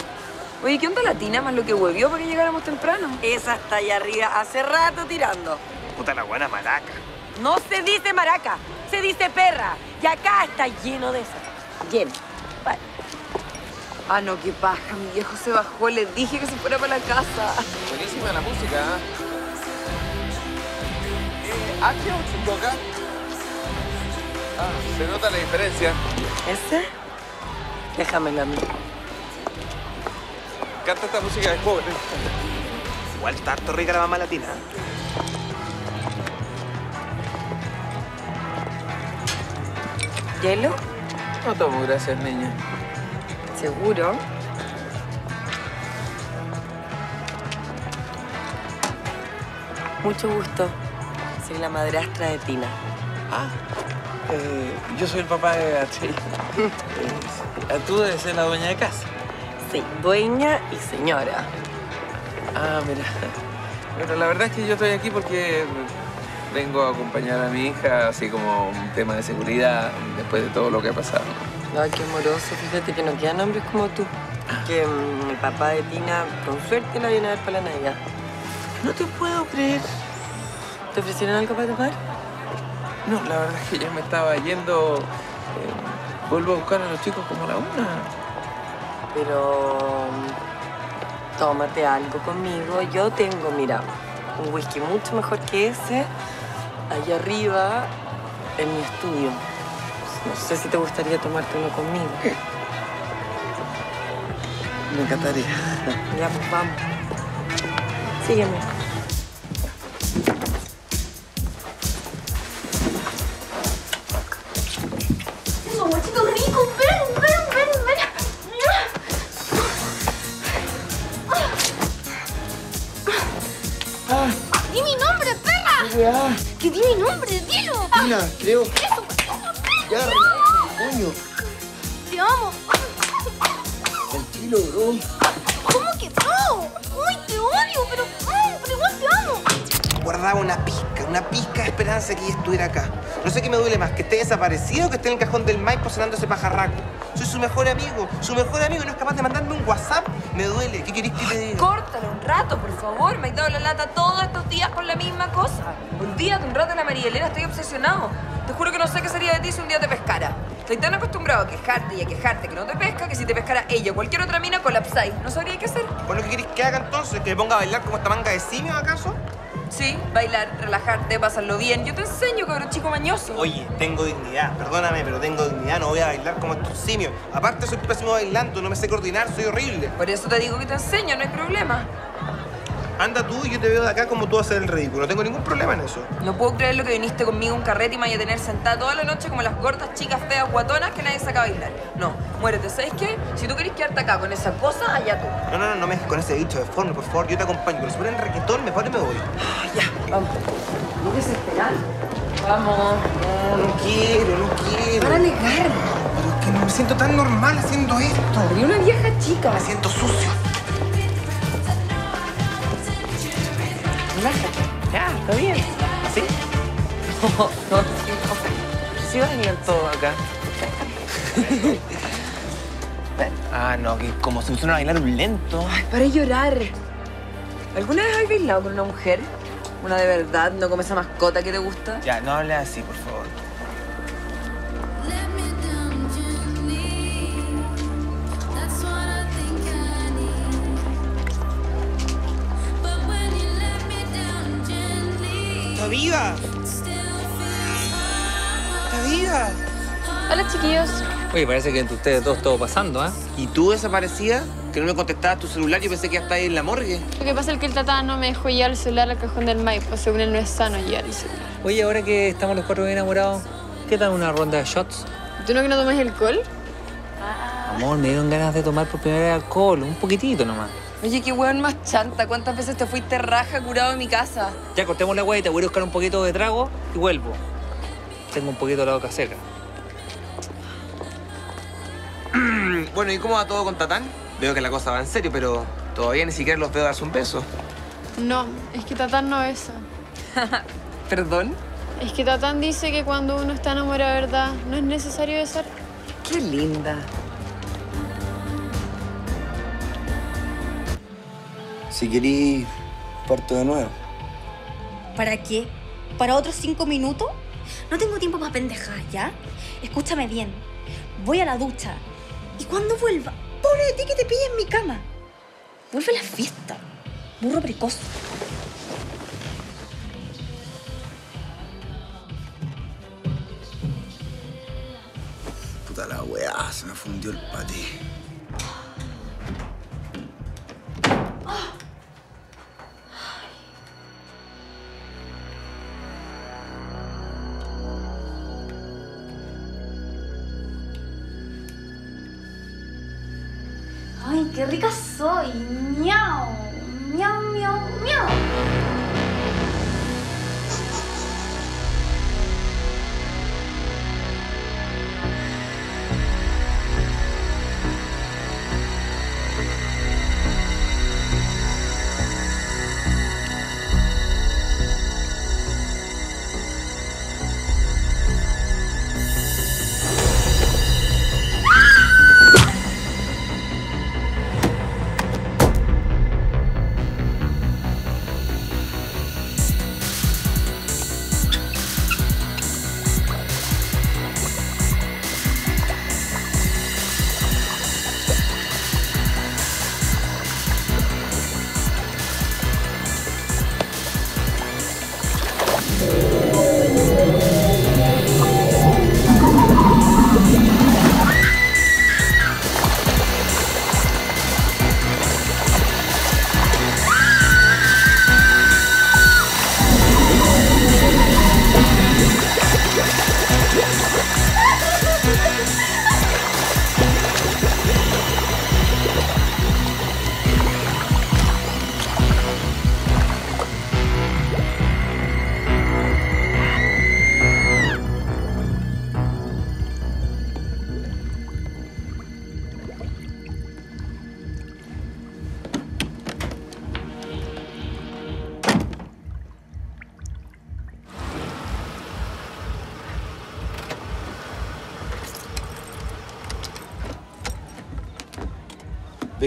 Oye, ¿qué onda latina más lo que huevió para que llegáramos temprano? Esa está allá arriba hace rato tirando. Puta la buena malaca. No se dice maraca, se dice perra. Y acá está lleno de esas. Lleno. Ah, no, qué paja. Mi viejo se bajó. Le dije que se fuera para la casa. Buenísima la música. ¿ah? Eh, ¿A qué un chico acá? Ah, se nota la diferencia. ¿Ese? Déjamelo a mí. encanta esta música de joven. Igual está harto rica la mamá latina. ¿Hielo? No tomo, gracias, niña. ¿Seguro? Mucho gusto. Soy la madrastra de Tina. Ah, eh, yo soy el papá de Beatriz. Eh, Tú debes ser la dueña de casa. Sí, dueña y señora. Ah, mira. Bueno, la verdad es que yo estoy aquí porque vengo a acompañar a mi hija, así como un tema de seguridad, después de todo lo que ha pasado. Ay, qué amoroso. Fíjate que no quedan hombres como tú. Que mm, el papá de Tina, con suerte, la viene a ver para la Navidad. No te puedo creer. ¿Te ofrecieron algo para tomar? No, la verdad es que ya me estaba yendo. eh, vuelvo a buscar a los chicos como la una. Pero mm, tómate algo conmigo. Yo tengo, mira, un whisky mucho mejor que ese, allá arriba, en mi estudio. No sé si te gustaría tomarte uno conmigo. Me encantaría. Ya, pues vamos. Sígueme. Eso, guachito rico. Ven, ven, ven, ven. Di mi nombre, perra. Que di mi nombre, dilo. Tina, creo. Eso, estuviera acá. No sé qué me duele más, que esté desaparecido o que esté en el cajón del Maipo cenando ese pajarraco. Soy su mejor amigo, su mejor amigo y no es capaz de mandarme un WhatsApp. Me duele. ¿Qué querés que te diga? Córtalo un rato, por favor. Me has dado la lata todos estos días con la misma cosa. Olvídate un rato de la María Elena, estoy obsesionado. Te juro que no sé qué sería de ti si un día te pescara. Estoy tan acostumbrado a quejarte y a quejarte que no te pesca que si te pescara ella o cualquier otra mina colapsáis. No sabría qué hacer. Bueno, ¿qué querés que haga entonces? ¿Que me ponga a bailar como esta manga de simio acaso? Sí, bailar, relajarte, pasarlo bien. Yo te enseño, cabrón chico mañoso. Oye, tengo dignidad, perdóname, pero tengo dignidad, no voy a bailar como estos simios. Aparte soy pésimo bailando, no me sé coordinar, soy horrible. Por eso te digo que te enseño, no hay problema. Anda tú y yo te veo de acá como tú haces el ridículo, no tengo ningún problema en eso. No puedo creer lo que viniste conmigo a un carrete y me vaya a tener sentada toda la noche como las gordas chicas feas guatonas que nadie saca a bailar. No, muérete. ¿Sabes qué? Si tú querés quedarte acá con esa cosa, allá tú. No, no, no, no me dejes con ese dicho de forma, por favor, yo te acompaño. Pero si ponen reggaetón, mejor me voy. Vamos. No desesperando. Vamos. No, no quiero, no quiero. Para negar. Pero es que no me siento tan normal haciendo esto. Y una vieja chica. Me siento sucio. Está bien. ¿Así? No, no, sí, no. Sí bailan todo acá. Ah, no, que como si me fueran a bailar un lento. Ay, para llorar. ¿Alguna vez has bailado con una mujer? Una de verdad, no como esa mascota que te gusta. Ya, no hables así, por favor. Viva! ¡Está viva! Hola, chiquillos. Oye, parece que entre ustedes dos todo pasando, ¿eh? ¿Y tú desaparecías? Que no me contestabas tu celular, yo pensé que ya estabas ahí en la morgue. Lo que pasa es que el tata no me dejó llevar el celular al cajón del Maipo. Según él, no es sano llevar el celular. Oye, ahora que estamos los cuatro bien enamorados, ¿qué tal una ronda de shots? ¿Tú no que no tomes alcohol? Amor, me dieron ganas de tomar por primera vez alcohol, un poquitito nomás. Oye, qué weón más chanta. ¿Cuántas veces te fuiste raja curado en mi casa? Ya cortemos la hueá y te voy a buscar un poquito de trago y vuelvo. Tengo un poquito de la boca seca. Bueno, ¿y cómo va todo con Tatán? Veo que la cosa va en serio, pero todavía ni siquiera los veo darse un beso. No, es que Tatán no besa. ¿Perdón? Es que Tatán dice que cuando uno está enamorado de verdad, no es necesario besar. Qué linda. Si querís, parto de nuevo. ¿Para qué? ¿Para otros cinco minutos? No tengo tiempo para pendejadas, ¿ya? Escúchame bien. Voy a la ducha. Y cuando vuelva, pobre de ti que te pille en mi cama. Vuelve a la fiesta. Burro precoz. Puta la weá, se me fundió el paté. ¡Ay, qué rica soy! ¡Miau! ¡Miau, miau, miau!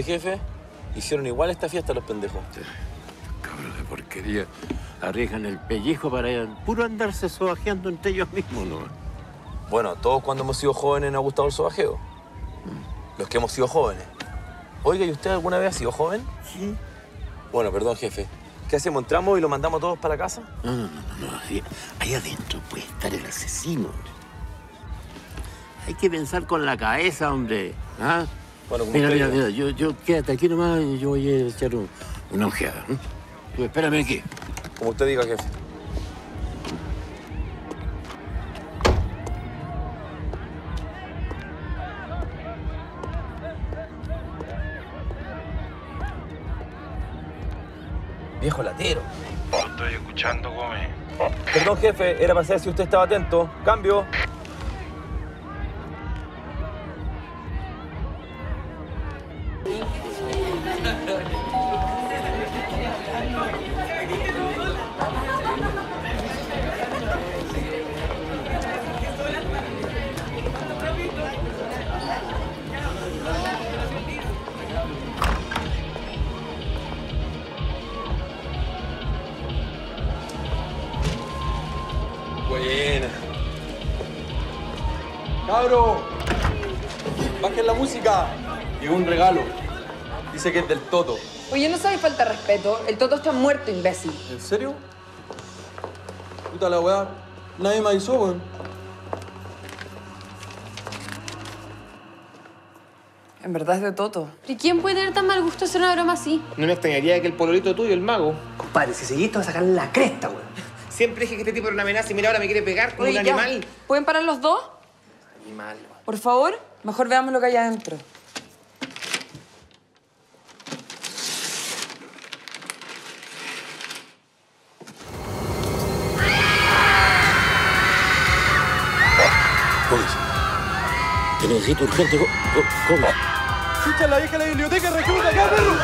Jefe? Hicieron igual esta fiesta los pendejos. Cabros de porquería. Arriesgan el pellejo para puro andarse sobajeando entre ellos mismos, ¿no? Bueno, todos cuando hemos sido jóvenes nos ha gustado el sobajeo. Los que hemos sido jóvenes. Oiga, ¿y usted alguna vez ha sido joven? Sí. Bueno, perdón, jefe. ¿Qué hacemos? ¿Entramos y lo mandamos todos para casa? No, no, no, no. no. Ahí, ahí adentro puede estar el asesino. hombre. Hay que pensar con la cabeza, hombre. ¿Ah? Bueno, como mira, mira, mira, yo, yo quédate aquí nomás y yo voy a echar un- una ojeada. ¿eh? Tú espérame aquí. Como usted diga, jefe. Viejo latero. Estoy escuchando, come. Perdón, jefe, era para saber si usted estaba atento. Cambio. Cabro, bajen la música. Llegó un regalo. Dice que es del Toto. Oye, no sabes falta de respeto. El Toto está muerto, imbécil. ¿En serio? Puta la weá. Nadie me avisó, weón. En verdad es de Toto. ¿Y quién puede tener tan mal gusto hacer una broma así? No me extrañaría que el pololito tuyo, el mago. Compadre, si seguís te vas a sacar la cresta, weón. Siempre dije que este tipo era una amenaza y mira ahora me quiere pegar como Oye, un ya. animal. ¿Pueden parar los dos? Animal. Por favor, mejor veamos lo que hay adentro. Te necesito urgente, Gómez. Chucha, la vieja de la biblioteca, recluta acá, perro.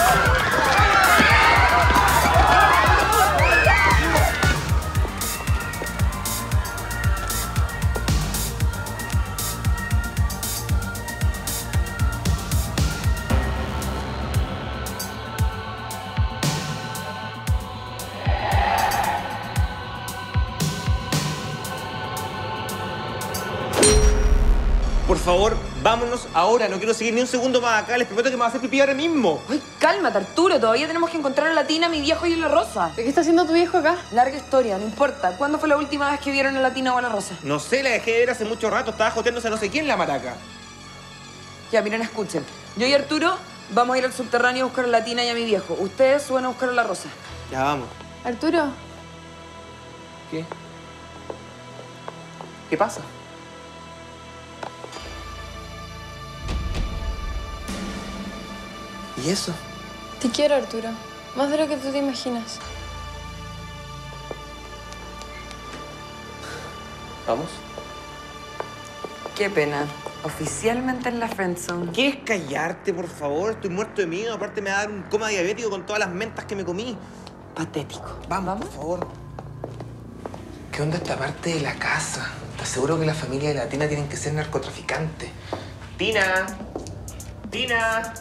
Favor, vámonos ahora. No quiero seguir ni un segundo más acá. Les prometo que me va a hacer pipí ahora mismo. Ay, cálmate, Arturo. Todavía tenemos que encontrar a la Tina, a mi viejo y a la Rosa. ¿Qué está haciendo tu viejo acá? Larga historia, no importa. ¿Cuándo fue la última vez que vieron a la Tina o a la Rosa? No sé, la dejé de ver hace mucho rato. Estaba joteándose a no sé quién la maraca. Ya, miren, escuchen. Yo y Arturo vamos a ir al subterráneo a buscar a la Tina y a mi viejo. Ustedes suben a buscar a la Rosa. Ya vamos. Arturo, ¿Qué? ¿Qué pasa? ¿Y eso? Te quiero, Arturo. Más de lo que tú te imaginas. ¿Vamos? Qué pena. Oficialmente en la friendzone. ¿Quieres callarte, por favor? Estoy muerto de miedo. Aparte me va a dar un coma diabético con todas las mentas que me comí. Patético. Vamos, por favor. ¿Qué onda esta parte de la casa? ¿Estás seguro que la familia de la Tina tienen que ser narcotraficantes? ¡Tina! ¡Tina!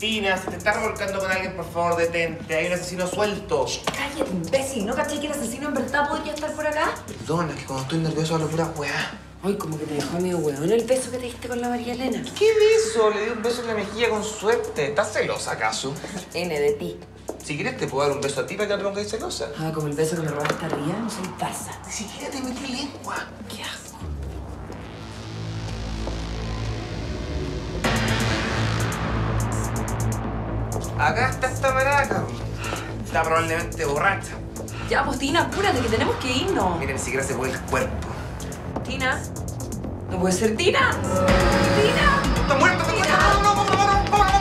Tina, si te estás revolcando con alguien, por favor, detente. Hay un asesino suelto. Cállate, imbécil. ¿No caché que el asesino en verdad podría estar por acá? Perdona, que cuando estoy nervioso hablo pura weá. Ay, como que te dejó medio hueón el beso que te diste con la María Elena. ¿Qué beso? Le di un beso en la mejilla con suerte. ¿Estás celosa, acaso? N de ti. Si quieres, te puedo dar un beso a ti para que no te pongas celosa. Ah, como el beso que me robaste arriba, no soy pasa. Ni siquiera te metí lengua. Qué asco. Acá está esta maraca. Está probablemente borracha. Ya, pues, Tina, apúrate, que tenemos que irnos. Mira, ni siquiera se mueve el cuerpo. Tina. No puede ser Tina. Tina. ¡Está muerto! ¡Está muerto!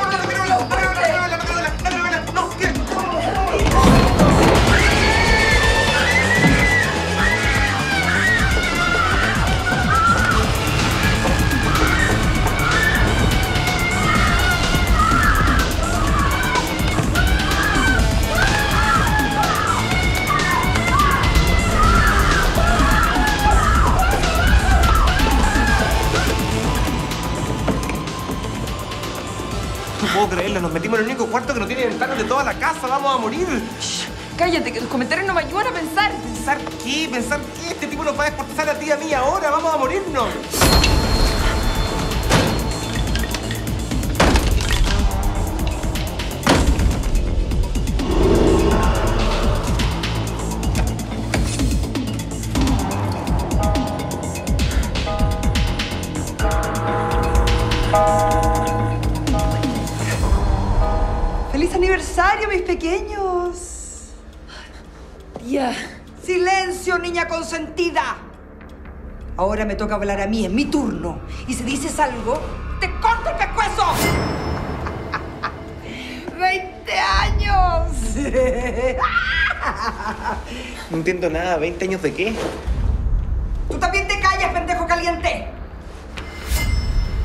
No puedo creerlo, nos metimos en el único cuarto que no tiene ventanas de toda la casa, vamos a morir. Cállate, que tus comentarios no me ayudan a pensar. ¿Pensar qué? ¿Pensar qué? Este tipo nos va a desportizar a ti y a mí ahora, vamos a morirnos. Ahora me toca hablar a mí, es mi turno. Y si dices algo, ¡te corto el pescuezo! ¡20 años! No entiendo nada, ¿20 años de qué? ¡Tú también te callas, pendejo caliente!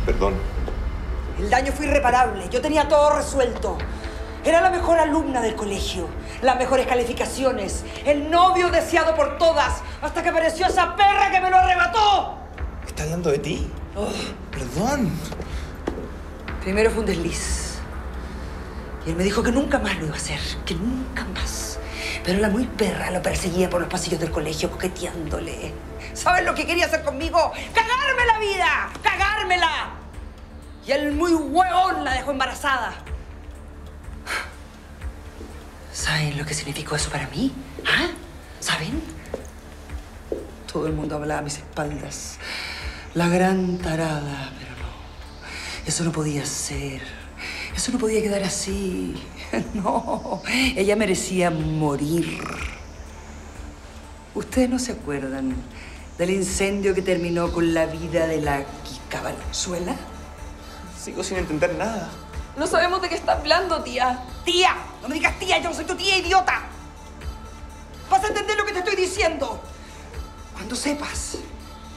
Perdón. El daño fue irreparable. Yo tenía todo resuelto. Era la mejor alumna del colegio, las mejores calificaciones, el novio deseado por todas, hasta que apareció esa perra que me lo arrebató. ¿Estás hablando de ti? Oh, Perdón. primero fue un desliz. Y él me dijo que nunca más lo iba a hacer, que nunca más. Pero la muy perra lo perseguía por los pasillos del colegio coqueteándole. ¿Sabes lo que quería hacer conmigo? ¡Cagarme la vida! ¡Cagármela! Y el muy hueón la dejó embarazada. ¿Saben lo que significó eso para mí? ¿Ah? ¿Saben? Todo el mundo hablaba a mis espaldas. La gran tarada, pero no. Eso no podía ser. Eso no podía quedar así. No. Ella merecía morir. ¿Ustedes no se acuerdan del incendio que terminó con la vida de la Kika Valenzuela? Sigo sin entender nada. No sabemos de qué está hablando, tía. ¡Tía! No me digas tía, yo no soy tu tía, idiota. Vas a entender lo que te estoy diciendo. Cuando sepas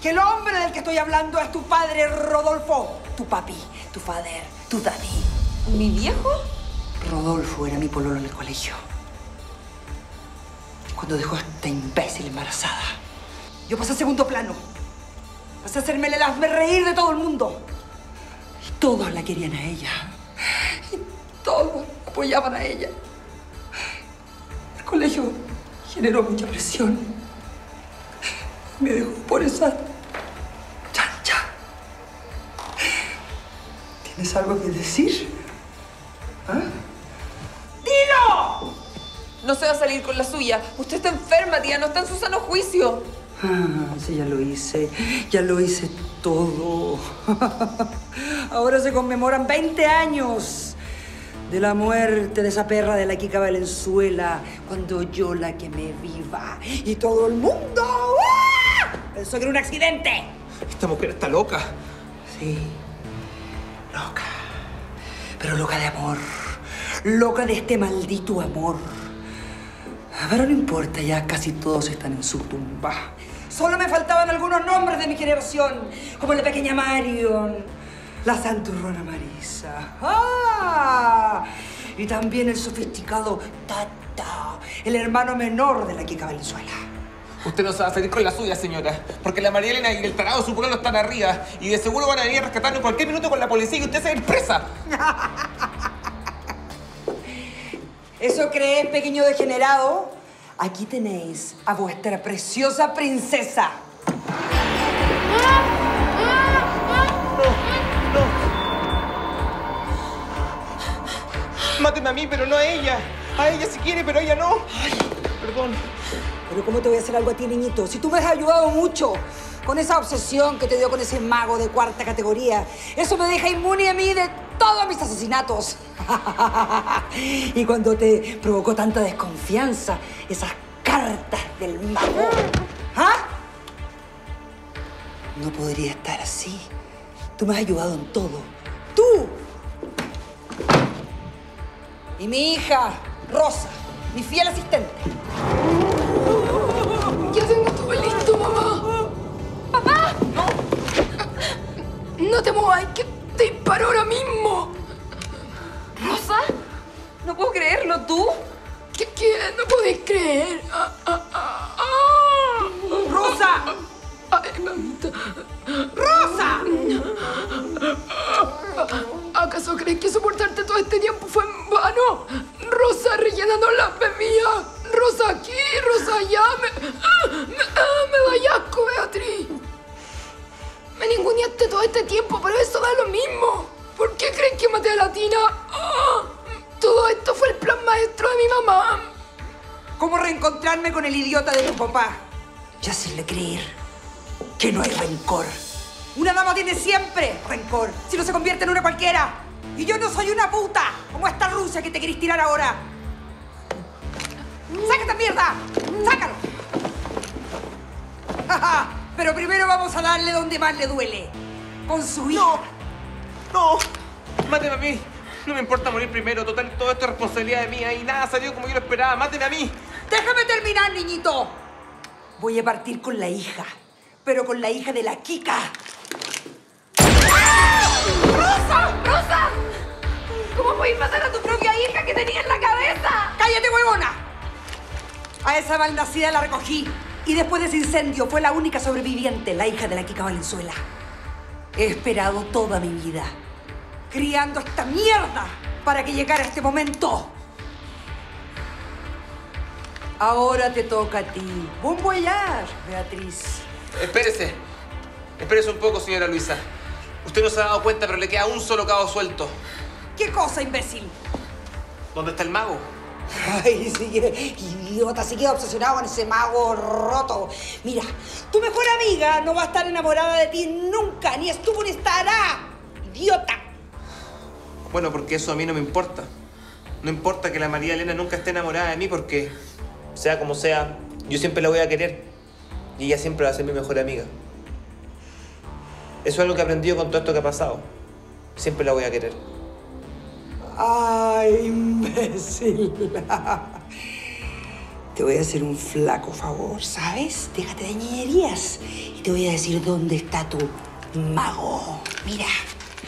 que el hombre del que estoy hablando es tu padre Rodolfo, tu papi, tu father, tu daddy. ¿Mi viejo? Rodolfo era mi pololo en el colegio. Cuando dejó a esta imbécil embarazada, yo pasé a segundo plano. Pasé a hacerme el hazme reír de todo el mundo. Y todos la querían a ella. Y todos apoyaban a ella. El colegio generó mucha presión. Me dejó por esa chancha. ¿Tienes algo que decir? ¿Ah? ¡Dilo! No se va a salir con la suya. Usted está enferma, tía. No está en su sano juicio. Ah, sí, ya lo hice. Ya lo hice todo. Ahora se conmemoran 20 años de la muerte de esa perra de la Kika Valenzuela cuando yo la quemé viva. Y todo el mundo. Pensó que era un accidente. Esta mujer está loca. Sí, loca. Pero loca de amor. loca de este maldito amor. Pero no importa, ya casi todos están en su tumba. Solo me faltaban algunos nombres de mi generación, como la pequeña Marion, la santurrona Marisa. ¡Ah! Y también el sofisticado Tata, el hermano menor de la Kika Valenzuela. Usted no se va a salir con la suya, señora. Porque la María Elena y el tarado su pueblo están arriba. Y de seguro van a venir a rescatarnos en cualquier minuto con la policía y usted se va a ir presa. ¿Eso crees, pequeño degenerado? Aquí tenéis a vuestra preciosa princesa. Máteme a mí, pero no a ella. A ella si quiere, pero a ella no. Perdón. Pero ¿cómo te voy a hacer algo a ti, niñito? Si tú me has ayudado mucho con esa obsesión que te dio con ese mago de cuarta categoría, eso me deja inmune a mí de todos mis asesinatos. y cuando te provocó tanta desconfianza, esas cartas del mago, ¿ah? No podría estar así. Tú me has ayudado en todo. ¡Tú! Y mi hija, Rosa, mi fiel asistente. Ya tengo todo listo, mamá. ¡Papá! No. No te muevas, que te disparo ahora mismo. ¿Rosa? No puedo creerlo, ¿tú? ¿Qué, qué? No podéis creer. Ah, ah, ah. ¡Rosa! Ay, mamita. ¡Rosa! ¿Acaso crees que soportarte todo este tiempo fue en vano? Rosa rellenando las bebías. Rosa aquí, Rosa allá. Me, ah, me, ah, me da asco, Beatriz. Me ninguneaste todo este tiempo, pero eso da lo mismo. ¿Por qué crees que maté a la Tina? Ah, todo esto fue el plan maestro de mi mamá. ¿Cómo reencontrarme con el idiota de tu papá? Y hacerle creer que no hay rencor. Una dama tiene siempre rencor, si no se convierte en una cualquiera. Y yo no soy una puta, como esta Rusia que te querés tirar ahora. ¡Saca esta mierda! ¡Sácalo! Pero primero vamos a darle donde más le duele. Con su hija. No. Máteme a mí. No me importa morir primero. Total, todo esto es responsabilidad de mía y nada salió como yo lo esperaba. Máteme a mí. Déjame terminar, niñito. Voy a partir con la hija, pero con la hija de la Kika. ¡Rosa! ¡Rosa! ¿Cómo puedes matar a tu propia hija que tenía en la cabeza? ¡Cállate, huevona! A esa malnacida la recogí. Y después de ese incendio fue la única sobreviviente, la hija de la Kika Valenzuela. He esperado toda mi vida, criando esta mierda para que llegara este momento. Ahora te toca a ti. Buen voyage, Beatriz. Espérese. Espérese un poco, señora Luisa. Usted no se ha dado cuenta, pero le queda un solo cabo suelto. ¿Qué cosa, imbécil? ¿Dónde está el mago? Ay, sigue, idiota, sigue obsesionado con ese mago roto. Mira, tu mejor amiga no va a estar enamorada de ti nunca, ni estuvo ni estará. Idiota. Bueno, porque eso a mí no me importa. No importa que la María Elena nunca esté enamorada de mí porque, sea como sea, yo siempre la voy a querer. Y ella siempre va a ser mi mejor amiga. Eso es algo que he aprendido con todo esto que ha pasado. Siempre la voy a querer. Ay, imbécil. Te voy a hacer un flaco favor, ¿sabes? Déjate de ñeñerías y te voy a decir dónde está tu mago. Mira.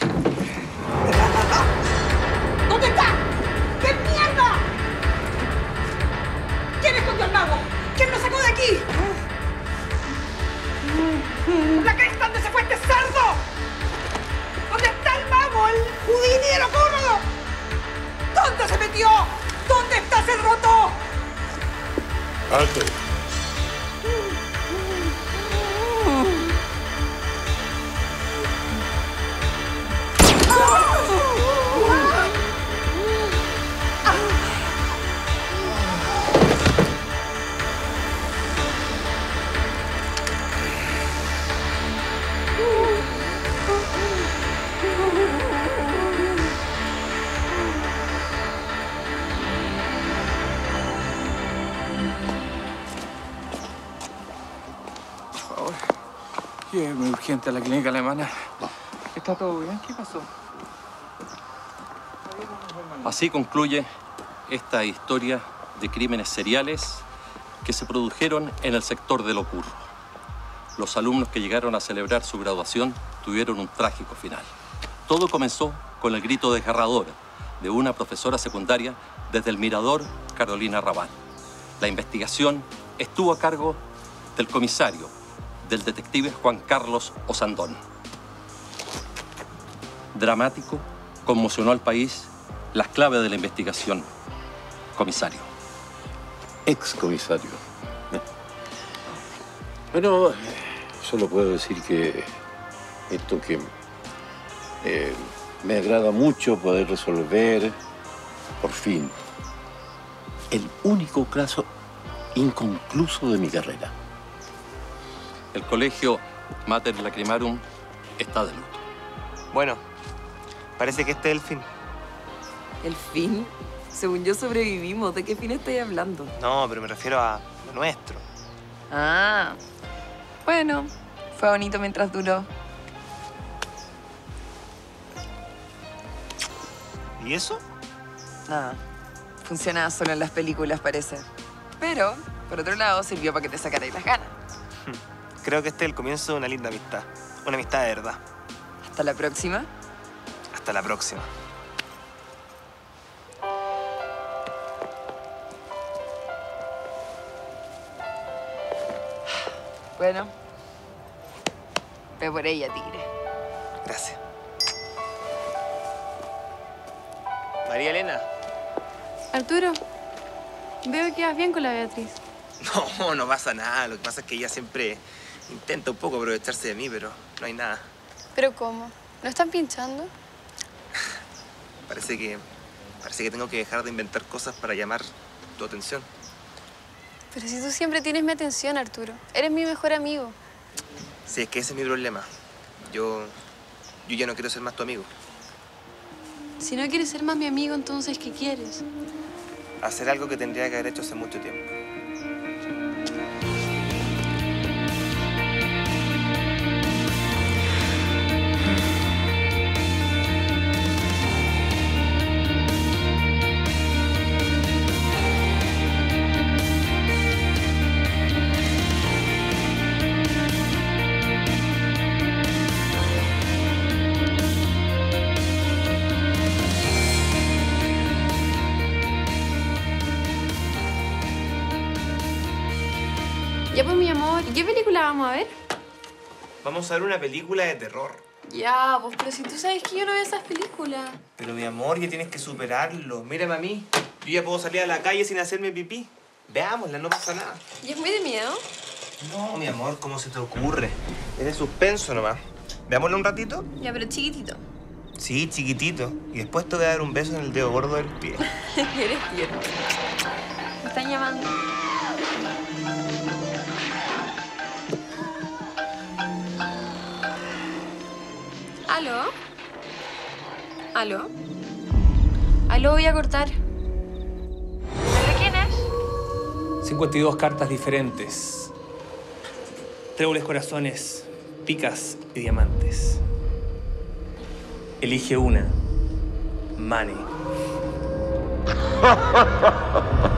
¿Dónde está? ¡Qué mierda! ¿Quién escondió al mago? ¿Quién lo sacó de aquí? ¿La cresta dónde se fue este cerdo? ¿Dónde está el mago? ¿El Houdini de lo cómodo? ¿Dónde se metió? ¿Dónde está ese roto? Alto. Lléveme urgente a la clínica alemana. ¿Está todo bien? ¿Qué pasó? Así concluye esta historia de crímenes seriales que se produjeron en el sector de Locurro. Los alumnos que llegaron a celebrar su graduación tuvieron un trágico final. Todo comenzó con el grito desgarrador de una profesora secundaria desde el mirador Carolina Raval. La investigación estuvo a cargo del comisario, del detective Juan Carlos Osandón. Dramático, conmocionó al país las claves de la investigación. Comisario. Ex-comisario. Bueno, solo puedo decir que esto que eh, me agrada mucho poder resolver, por fin, el único caso inconcluso de mi carrera. El colegio Mater Lacrimarum está de luto. Bueno, parece que este es el fin. ¿El fin? Según yo sobrevivimos. ¿De qué fin estáis hablando? No, pero me refiero a lo nuestro. Ah. Bueno, fue bonito mientras duró. ¿Y eso? Nada. Funcionaba solo en las películas, parece. Pero, por otro lado, sirvió para que te sacarais las ganas. Creo que este es el comienzo de una linda amistad. Una amistad de verdad. Hasta la próxima. Hasta la próxima. Bueno. Ve por ella, tigre. Gracias. María Elena. Arturo, veo que vas bien con la Beatriz. No, no pasa nada. Lo que pasa es que ella siempre intenta un poco aprovecharse de mí, pero no hay nada. ¿Pero cómo? ¿No están pinchando? Parece que. Parece que tengo que dejar de inventar cosas para llamar tu atención. Pero si tú siempre tienes mi atención, Arturo. Eres mi mejor amigo. Sí, es que ese es mi problema. Yo. Yo ya no quiero ser más tu amigo. Si no quieres ser más mi amigo, entonces, ¿qué quieres? Hacer algo que tendría que haber hecho hace mucho tiempo. Vamos a ver una película de terror. Ya, pues, pero si tú sabes que yo no veo esas películas. Pero mi amor, ya tienes que superarlo. Mírame a mí. Yo ya puedo salir a la calle sin hacerme pipí. Veámosla, no pasa nada. ¿Y es muy de miedo? No, mi amor, ¿cómo se te ocurre? Es de suspenso nomás. Veámosla un ratito. Ya, pero chiquitito. Sí, chiquitito. Y después te voy a dar un beso en el dedo gordo del pie. Eres tierno. Me están llamando. ¿Aló? ¿Aló? ¿Aló? Voy a cortar. ¿Pero quién es? 52 cartas diferentes. Tréboles corazones, picas y diamantes. Elige una. Money.